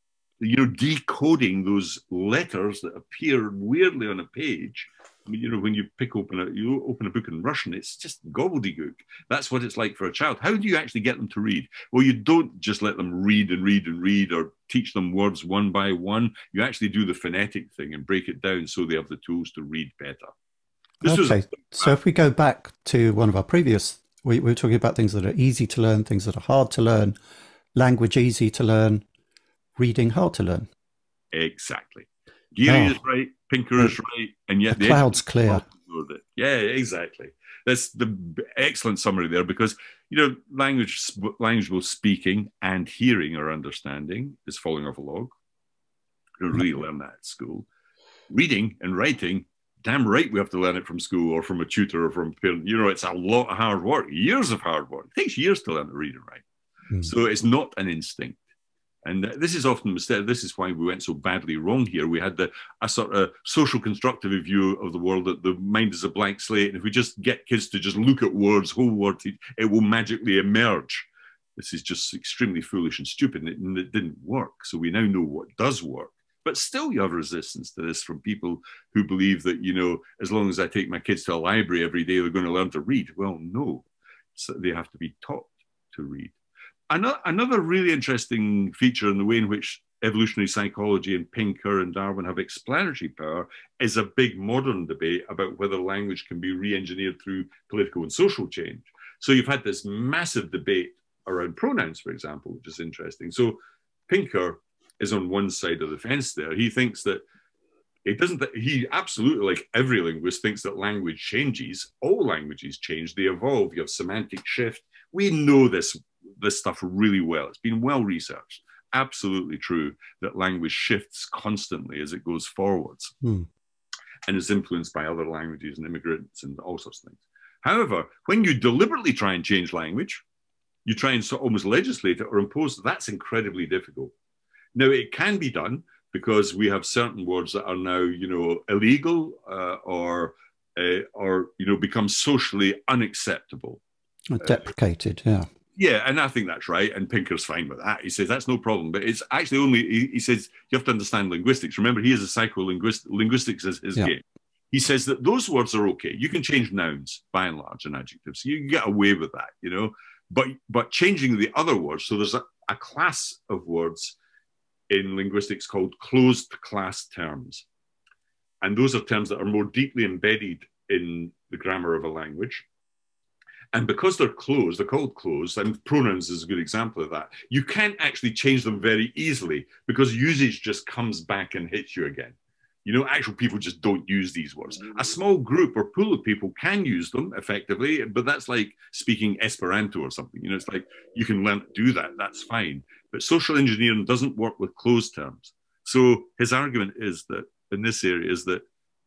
you know decoding those letters that appear weirdly on a page I mean, you know, when you pick open a you open a book in Russian, it's just gobbledygook. That's what it's like for a child. How do you actually get them to read? Well, you don't just let them read and read and read or teach them words one by one. You actually do the phonetic thing and break it down so they have the tools to read better. This okay, was, so if we go back to one of our previous, we, we were talking about things that are easy to learn, things that are hard to learn, language easy to learn, reading hard to learn. Exactly. Geary oh. is right, Pinker is right, and yet the, the cloud's clear. Yeah, exactly. That's the excellent summary there because you know language, language both speaking and hearing or understanding is falling off a log. You don't really learn that at school. Reading and writing, damn right, we have to learn it from school or from a tutor or from a parent. You know, it's a lot of hard work, years of hard work. It takes years to learn to read and write. Mm. So it's not an instinct. And this is often mistake. This is why we went so badly wrong here. We had the a sort of social constructive view of the world that the mind is a blank slate, and if we just get kids to just look at words, whole words, it will magically emerge. This is just extremely foolish and stupid, and it didn't work. So we now know what does work. But still, you have resistance to this from people who believe that you know, as long as I take my kids to a library every day, they're going to learn to read. Well, no, so they have to be taught to read. Another, another really interesting feature in the way in which evolutionary psychology and Pinker and Darwin have explanatory power is a big modern debate about whether language can be re engineered through political and social change. So you've had this massive debate around pronouns, for example, which is interesting. So Pinker is on one side of the fence there. He thinks that it doesn't, he absolutely, like every linguist, thinks that language changes. All languages change, they evolve. You have semantic shift. We know this, this stuff really well. It's been well researched. Absolutely true that language shifts constantly as it goes forwards hmm. and is influenced by other languages and immigrants and all sorts of things. However, when you deliberately try and change language, you try and almost legislate it or impose it, that's incredibly difficult. Now, it can be done because we have certain words that are now, you know, illegal uh, or, uh, or, you know, become socially unacceptable. Deprecated, yeah. Yeah, and I think that's right. And Pinker's fine with that. He says that's no problem. But it's actually only, he, he says, you have to understand linguistics. Remember, he is a psycholinguist, linguistics is his yeah. game. He says that those words are okay. You can change nouns by and large and adjectives. You can get away with that, you know. But but changing the other words, so there's a, a class of words in linguistics called closed class terms. And those are terms that are more deeply embedded in the grammar of a language. And because they're closed, they're called closed, and pronouns is a good example of that. You can't actually change them very easily because usage just comes back and hits you again. You know, actual people just don't use these words. A mm-hmm. small group or pool of people can use them effectively, but that's like speaking Esperanto or something. You know, it's like you can learn to do that, that's fine. But social engineering doesn't work with closed terms. So his argument is that in this area is that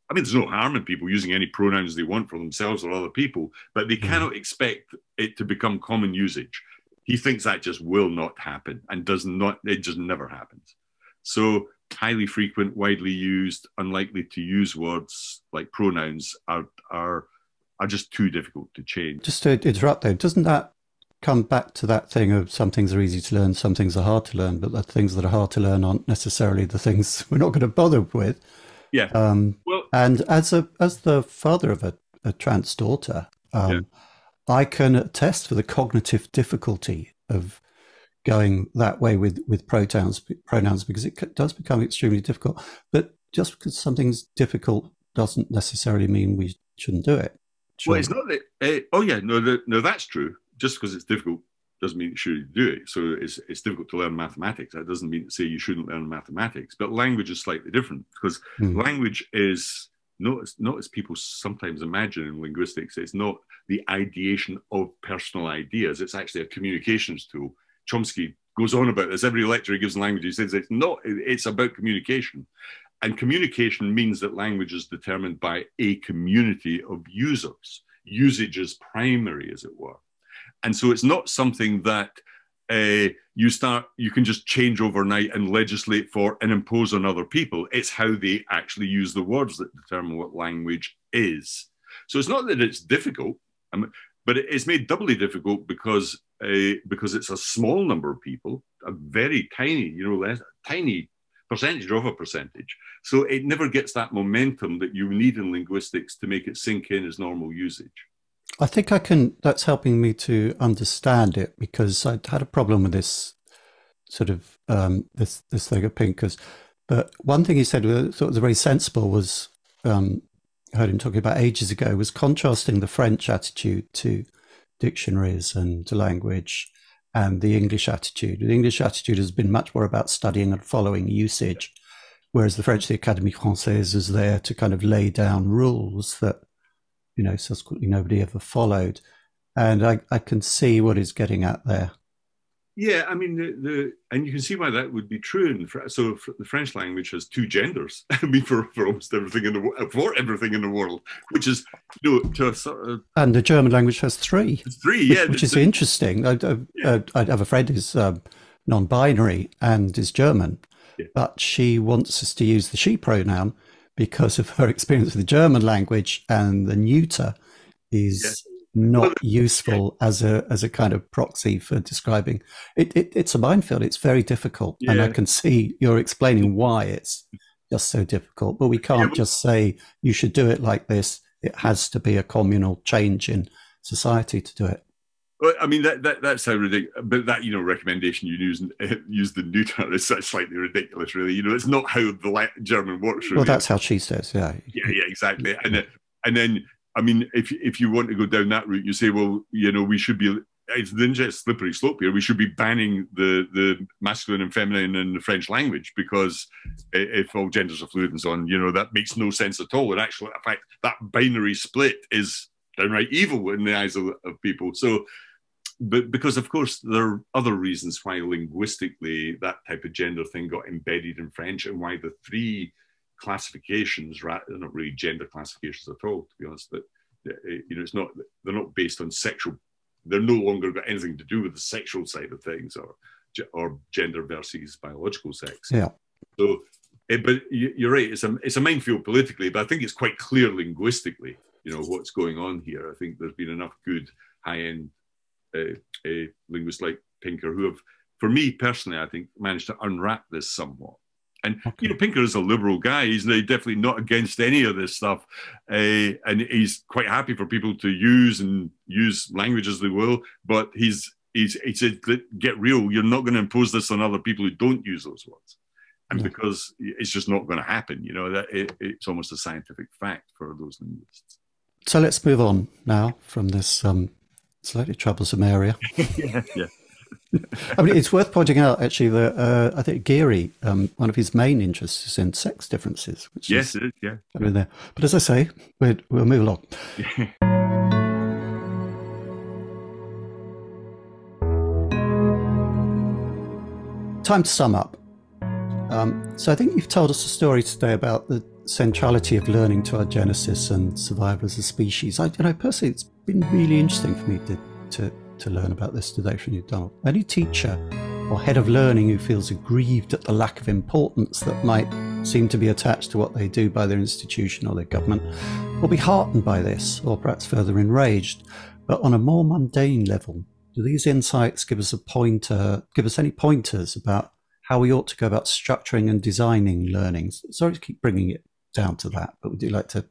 I mean, there's no harm in people using any pronouns they want for themselves or other people, but they mm-hmm. cannot expect it to become common usage. He thinks that just will not happen and does not, it just never happens. So highly frequent, widely used, unlikely to use words like pronouns are are are just too difficult to change. Just to interrupt though, doesn't that come back to that thing of some things are easy to learn, some things are hard to learn, but the things that are hard to learn aren't necessarily the things we're not going to bother with. Yeah. Um, well, and as a as the father of a, a trans daughter, um, yeah. I can attest for the cognitive difficulty of going that way with with pronouns pronouns because it does become extremely difficult. But just because something's difficult doesn't necessarily mean we shouldn't do it. Sure. Well, it's not that. Uh, oh yeah, no, the, no, that's true. Just because it's difficult doesn't mean you should do it. So it's it's difficult to learn mathematics. That doesn't mean to say you shouldn't learn mathematics. But language is slightly different because mm. language is not as, not as people sometimes imagine in linguistics. It's not the ideation of personal ideas. It's actually a communications tool Chomsky goes on about this. Every lecture he gives in language, he says it's not, it's about communication. And communication means that language is determined by a community of users. Usage is primary, as it were. And so it's not something that uh, you start, you can just change overnight and legislate for and impose on other people. It's how they actually use the words that determine what language is. So it's not that it's difficult. Mean, but it's made doubly difficult because uh, because it's a small number of people, a very tiny, you know, less, tiny percentage of a percentage. So it never gets that momentum that you need in linguistics to make it sink in as normal usage. I think I can. That's helping me to understand it because I had a problem with this sort of um, this this thing of Pinkers. But one thing he said, I thought was very sensible, was um, heard him talking about ages ago was contrasting the French attitude to dictionaries and language and the English attitude. The English attitude has been much more about studying and following usage, whereas the French, the Académie Française, is there to kind of lay down rules that, you know, subsequently nobody ever followed. And I, I can see what he's getting at there. Yeah, I mean, the, the, and you can see why that would be true. In so the French language has two genders. I mean, for, for almost everything in the for everything in the world, which is you know to a sort of, and the German language has three. Three, yeah, which, which is interesting. I, I, yeah. uh, I, have a friend who's um, non-binary and is German, yeah. but she wants us to use the she pronoun because of her experience with the German language and the neuter is not useful as a as a kind of proxy for describing. It, it it's a minefield. It's very difficult. Yeah. and i can see you're explaining why it's just so difficult but we can't just say you should do it like this. It has to be a communal change in society to do it Well, I mean that, that that's how ridiculous. But that you know recommendation you use use the neuter is such slightly ridiculous, really. You know, it's not how the German works. Really. Well, that's how she says, yeah. Yeah, yeah, exactly. And and then I mean, if if you want to go down that route, you say, well, you know, we should be. It's the just slippery slope here. We should be banning the the masculine and feminine in the French language because if all genders are fluid and so on, you know, that makes no sense at all. And actually, in fact, that binary split is downright evil in the eyes of, of people. So but because of course there are other reasons why linguistically that type of gender thing got embedded in French and why the three classifications, right, they're not really gender classifications at all, to be honest. That you know, it's not they're not based on sexual. They're no longer got anything to do with the sexual side of things or or gender versus biological sex. Yeah. So, eh, but you're right. It's a it's a minefield politically, but I think it's quite clear linguistically. You know what's going on here. I think there's been enough good high end a, a linguist like Pinker, who have, for me personally, I think managed to unwrap this somewhat. And okay. you know, Pinker is a liberal guy. He's definitely not against any of this stuff, uh, and he's quite happy for people to use and use language as they will. But he's he's he said, "Get real. You're not going to impose this on other people who don't use those words." and because it's just not going to happen you know that it, it's almost a scientific fact for those linguists so let's move on now from this um, slightly troublesome area. yeah, yeah. I mean, it's worth pointing out actually that uh, I think Geary, um, one of his main interests is in sex differences. Which yes, is, yeah. I mean, there. But as I say, we'll, we'll move along. Time to sum up. Um, so I think you've told us a story today about the centrality of learning to our genesis and survival as a species. I, you know, personally, it's been really interesting for me to, to, to learn about this today from you, Donald. Any teacher or head of learning who feels aggrieved at the lack of importance that might seem to be attached to what they do by their institution or their government will be heartened by this or perhaps further enraged. But on a more mundane level, do these insights give us a pointer, give us any pointers about how we ought to go about structuring and designing learning? Sorry to keep bringing it down to that, but we do like to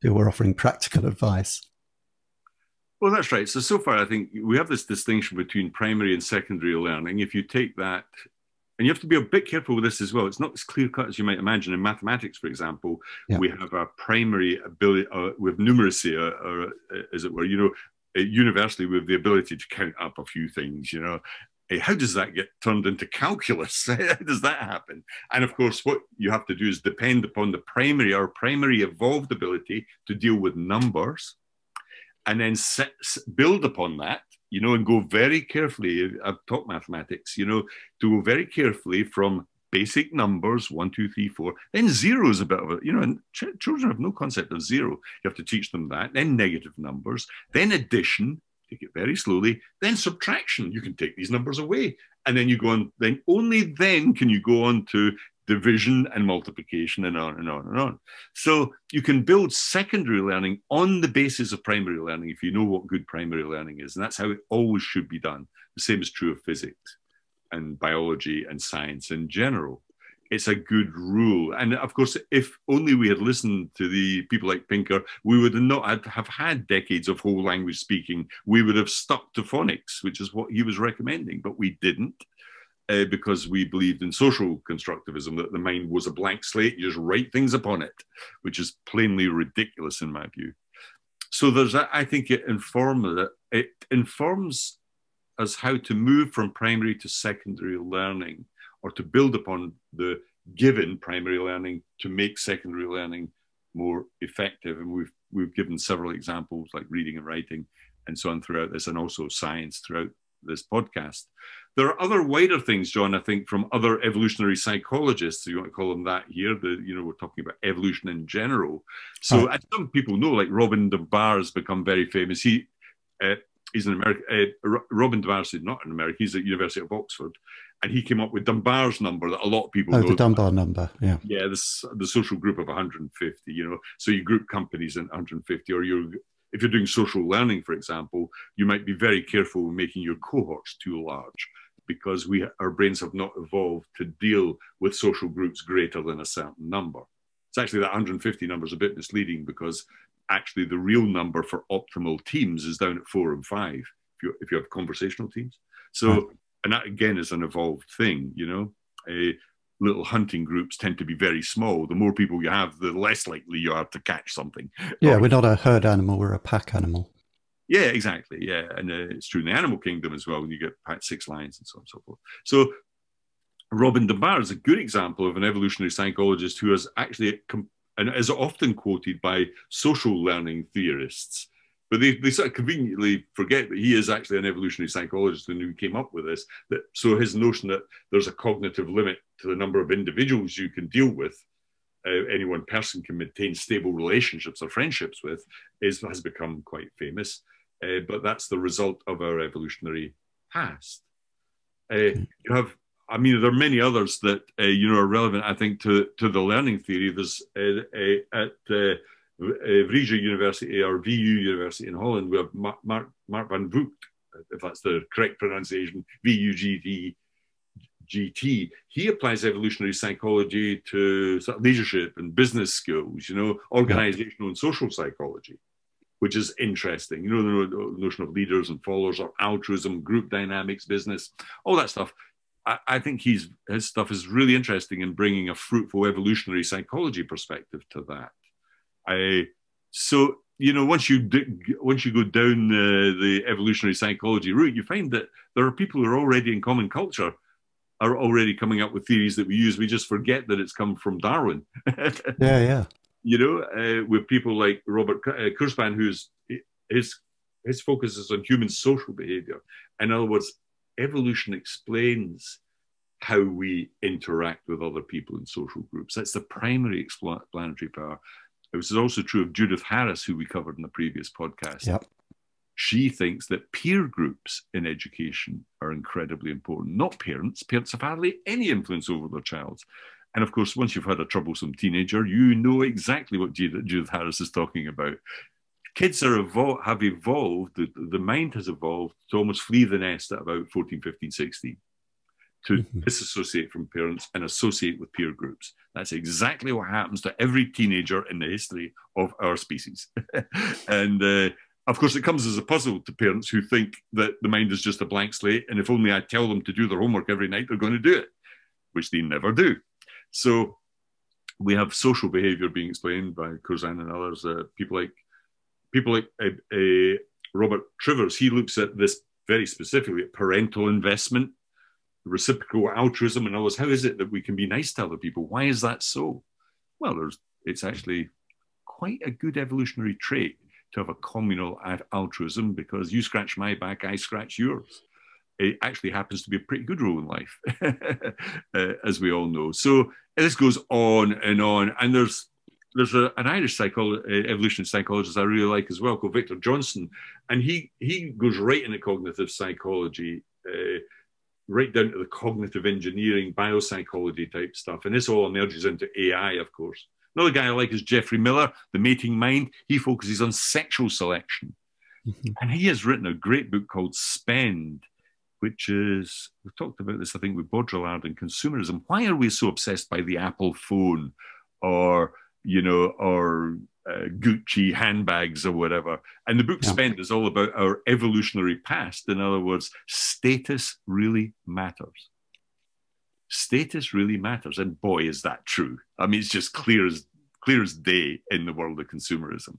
feel we're offering practical advice. Well, that's right. So, so far, I think we have this distinction between primary and secondary learning. If you take that, and you have to be a bit careful with this as well, it's not as clear cut as you might imagine. In mathematics, for example, yeah. we have a primary ability, uh, with numeracy, or, or uh, as it were, you know, universally with the ability to count up a few things, you know, how does that get turned into calculus? how does that happen? And of course, what you have to do is depend upon the primary or primary evolved ability to deal with numbers and then set, build upon that, you know, and go very carefully. I've taught mathematics, you know, to go very carefully from basic numbers one, two, three, four. Then zero is a bit of a, you know, and ch- children have no concept of zero. You have to teach them that. Then negative numbers, then addition, take it very slowly, then subtraction. You can take these numbers away. And then you go on, then only then can you go on to division and multiplication and on and on and on. So you can build secondary learning on the basis of primary learning if you know what good primary learning is. And that's how it always should be done. The same is true of physics and biology and science in general. It's a good rule. And of course, if only we had listened to the people like Pinker, we would not have had decades of whole language speaking. We would have stuck to phonics, which is what he was recommending, but we didn't uh, because we believed in social constructivism, that the mind was a blank slate, you just write things upon it, which is plainly ridiculous in my view. So there's, I think it informs it informs us how to move from primary to secondary learning, or to build upon the given primary learning to make secondary learning more effective. And we've we've given several examples like reading and writing and so on throughout this, and also science throughout this podcast. There are other wider things, John, I think, from other evolutionary psychologists, you want to call them that here, the, you know, we're talking about evolution in general. So, oh. as some people know, like Robin Dunbar has become very famous. He, uh, he's an American, uh, Robin Dunbar is not an American, he's at University of Oxford. And he came up with Dunbar's number that a lot of people oh, know. the Dunbar about. number, yeah. Yeah, this, the social group of 150, you know. So you group companies in 150, or you if you're doing social learning, for example, you might be very careful in making your cohorts too large because we our brains have not evolved to deal with social groups greater than a certain number. It's actually that 150 number is a bit misleading because actually the real number for optimal teams is down at four and five. if you if you have conversational teams. So, and that again is an evolved thing, you know. Uh, little hunting groups tend to be very small. The more people you have, the less likely you are to catch something. Yeah, or, we're not a herd animal; we're a pack animal. Yeah, exactly. Yeah, and uh, it's true in the animal kingdom as well. When you get six lions and so on and so forth. So, Robin Dunbar is a good example of an evolutionary psychologist who is has actually and is often quoted by social learning theorists. But they, they sort of conveniently forget that he is actually an evolutionary psychologist and who came up with this. That, so his notion that there's a cognitive limit to the number of individuals you can deal with, uh, any one person can maintain stable relationships or friendships with, is has become quite famous. Uh, but that's the result of our evolutionary past. Uh, you have I mean, there are many others that uh, you know are relevant. I think to to the learning theory. There's uh, uh, at Eh, Vrije University eh, or VU University in Holland. We have Mark, Mark van Vugt, if that's the correct pronunciation, VUGT. GT, he applies evolutionary psychology to sort of leadership and business skills, you know, organizational and social psychology, which is interesting. You know, the notion of leaders and followers, or altruism, group dynamics, business, all that stuff I, I think he's his stuff is really interesting in bringing a fruitful evolutionary psychology perspective to that. I so you know once you once you go down the, the evolutionary psychology route, you find that there are people who are already in common culture are already coming up with theories that we use. We just forget that it's come from Darwin. yeah, yeah. You know, uh, with people like Robert uh, Kurzban, who's his his focus is on human social behavior. In other words, evolution explains how we interact with other people in social groups. That's the primary explanatory power. This is also true of Judith Harris, who we covered in the previous podcast. Yep. She thinks that peer groups in education are incredibly important, not parents. Parents have hardly any influence over their child. And of course, once you've had a troublesome teenager, you know exactly what Judith Harris is talking about kids are evol- have evolved, the, the mind has evolved to almost flee the nest at about 14, 15, 16, to mm-hmm. disassociate from parents and associate with peer groups. That's exactly what happens to every teenager in the history of our species. and uh, of course, it comes as a puzzle to parents who think that the mind is just a blank slate, and if only I tell them to do their homework every night, they're going to do it, which they never do. So we have social behavior being explained by Kurzban and others, uh, people like people like uh, uh, Robert Trivers, he looks at this very specifically at parental investment, reciprocal altruism, and others. How is it that we can be nice to other people? Why is that so? Well, there's, it's actually quite a good evolutionary trait to have a communal altruism because you scratch my back, I scratch yours. It actually happens to be a pretty good rule in life, uh, as we all know. So this goes on and on, and there's there's a, an Irish psycholo- uh, evolutionary psychologist I really like as well called Victor Johnston, and he he goes right into cognitive psychology, uh, right down to the cognitive engineering, biopsychology type stuff, and this all emerges into AI, of course. Another guy I like is Geoffrey Miller, The Mating Mind. He focuses on sexual selection, mm-hmm. and he has written a great book called Spend. Which is, we've talked about this, I think, with Baudrillard and consumerism. Why are we so obsessed by the Apple phone or you know, or uh, Gucci handbags or whatever. And the book yeah. Spend is all about our evolutionary past. In other words, status really matters. Status really matters, and boy, is that true. I mean, it's just clear as clear as day in the world of consumerism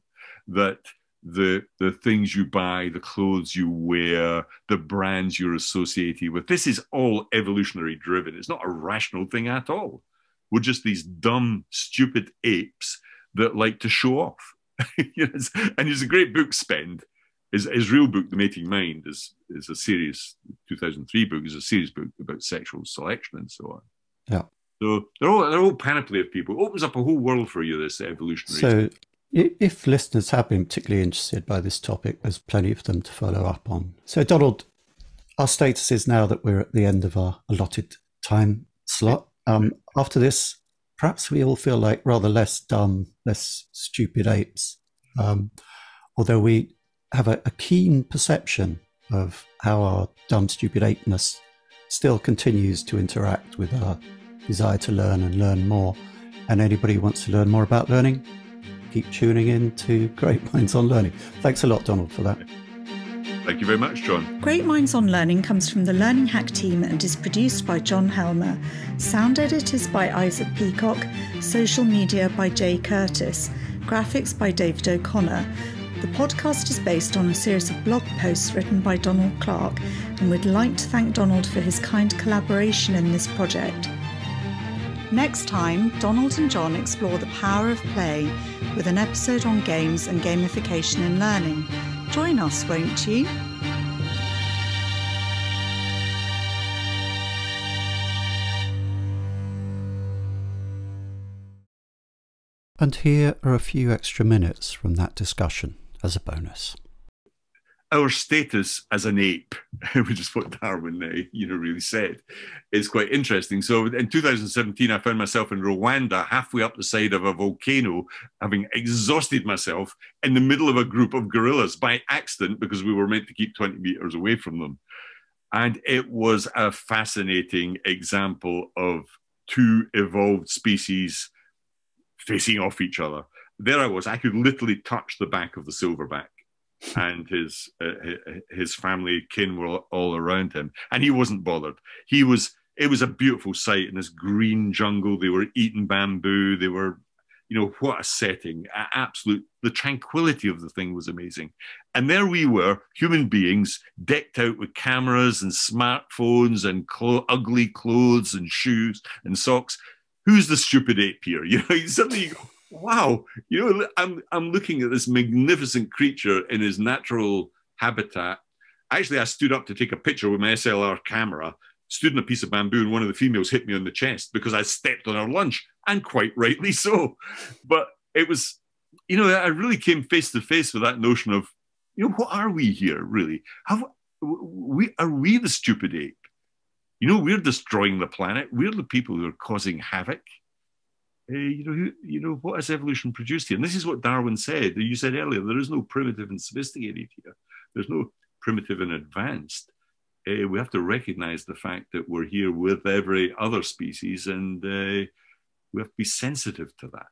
that the the things you buy, the clothes you wear, the brands you're associated with. This is all evolutionary driven. It's not a rational thing at all. We're just these dumb, stupid apes that like to show off. and it's a great book, Spend. His, his real book, The Mating Mind, is, is a serious 2003 book, is a serious book about sexual selection and so on. Yeah. So they're all, they're all panoply of people. It opens up a whole world for you, this evolutionary. So if listeners have been particularly interested by this topic, there's plenty of them to follow up on. So, Donald, our status is now that we're at the end of our allotted time slot. Um, after this, perhaps we all feel like rather less dumb, less stupid apes, um, although we have a, a, keen perception of how our dumb, stupid apeness still continues to interact with our desire to learn and learn more. And anybody who wants to learn more about learning, keep tuning in to Great Minds on Learning. Thanks a lot, Donald, for that. Thank you very much, John. Great Minds on Learning comes from the Learning Hack team and is produced by John Helmer. Sound editors by Isaac Peacock. Social media by Jay Curtis. Graphics by David O'Connor. The podcast is based on a series of blog posts written by Donald Clark, and we'd like to thank Donald for his kind collaboration in this project. Next time, Donald and John explore the power of play with an episode on games and gamification in learning. Join us, won't you? And here are a few extra minutes from that discussion as a bonus. Our status as an ape, which is what Darwin, uh, you know, really said, is quite interesting. So in 2017, I found myself in Rwanda, halfway up the side of a volcano, having exhausted myself in the middle of a group of gorillas by accident because we were meant to keep 20 meters away from them. And it was a fascinating example of two evolved species facing off each other. There I was. I could literally touch the back of the silverback, and his uh, his family kin were all around him, and he wasn't bothered. He was. It was a beautiful sight in this green jungle. They were eating bamboo. They were, you know, what a setting! Absolute. The tranquility of the thing was amazing. And there we were, human beings, decked out with cameras and smartphones and ugly clothes and shoes and socks who's the stupid ape here? You know, suddenly you go, wow, you know, I'm, I'm looking at this magnificent creature in his natural habitat. Actually, I stood up to take a picture with my SLR camera, stood in a piece of bamboo, and one of the females hit me on the chest because I stepped on her lunch, and quite rightly so. But it was, you know, I really came face to face with that notion of, you know, what are we here really? How we are we the stupid ape? You know, we're destroying the planet. We're the people who are causing havoc. Uh, you know, who, you know, what has evolution produced here? And this is what Darwin said. You said earlier, there is no primitive and sophisticated here. There's no primitive and advanced. Uh, we have to recognize the fact that we're here with every other species, and uh, we have to be sensitive to that.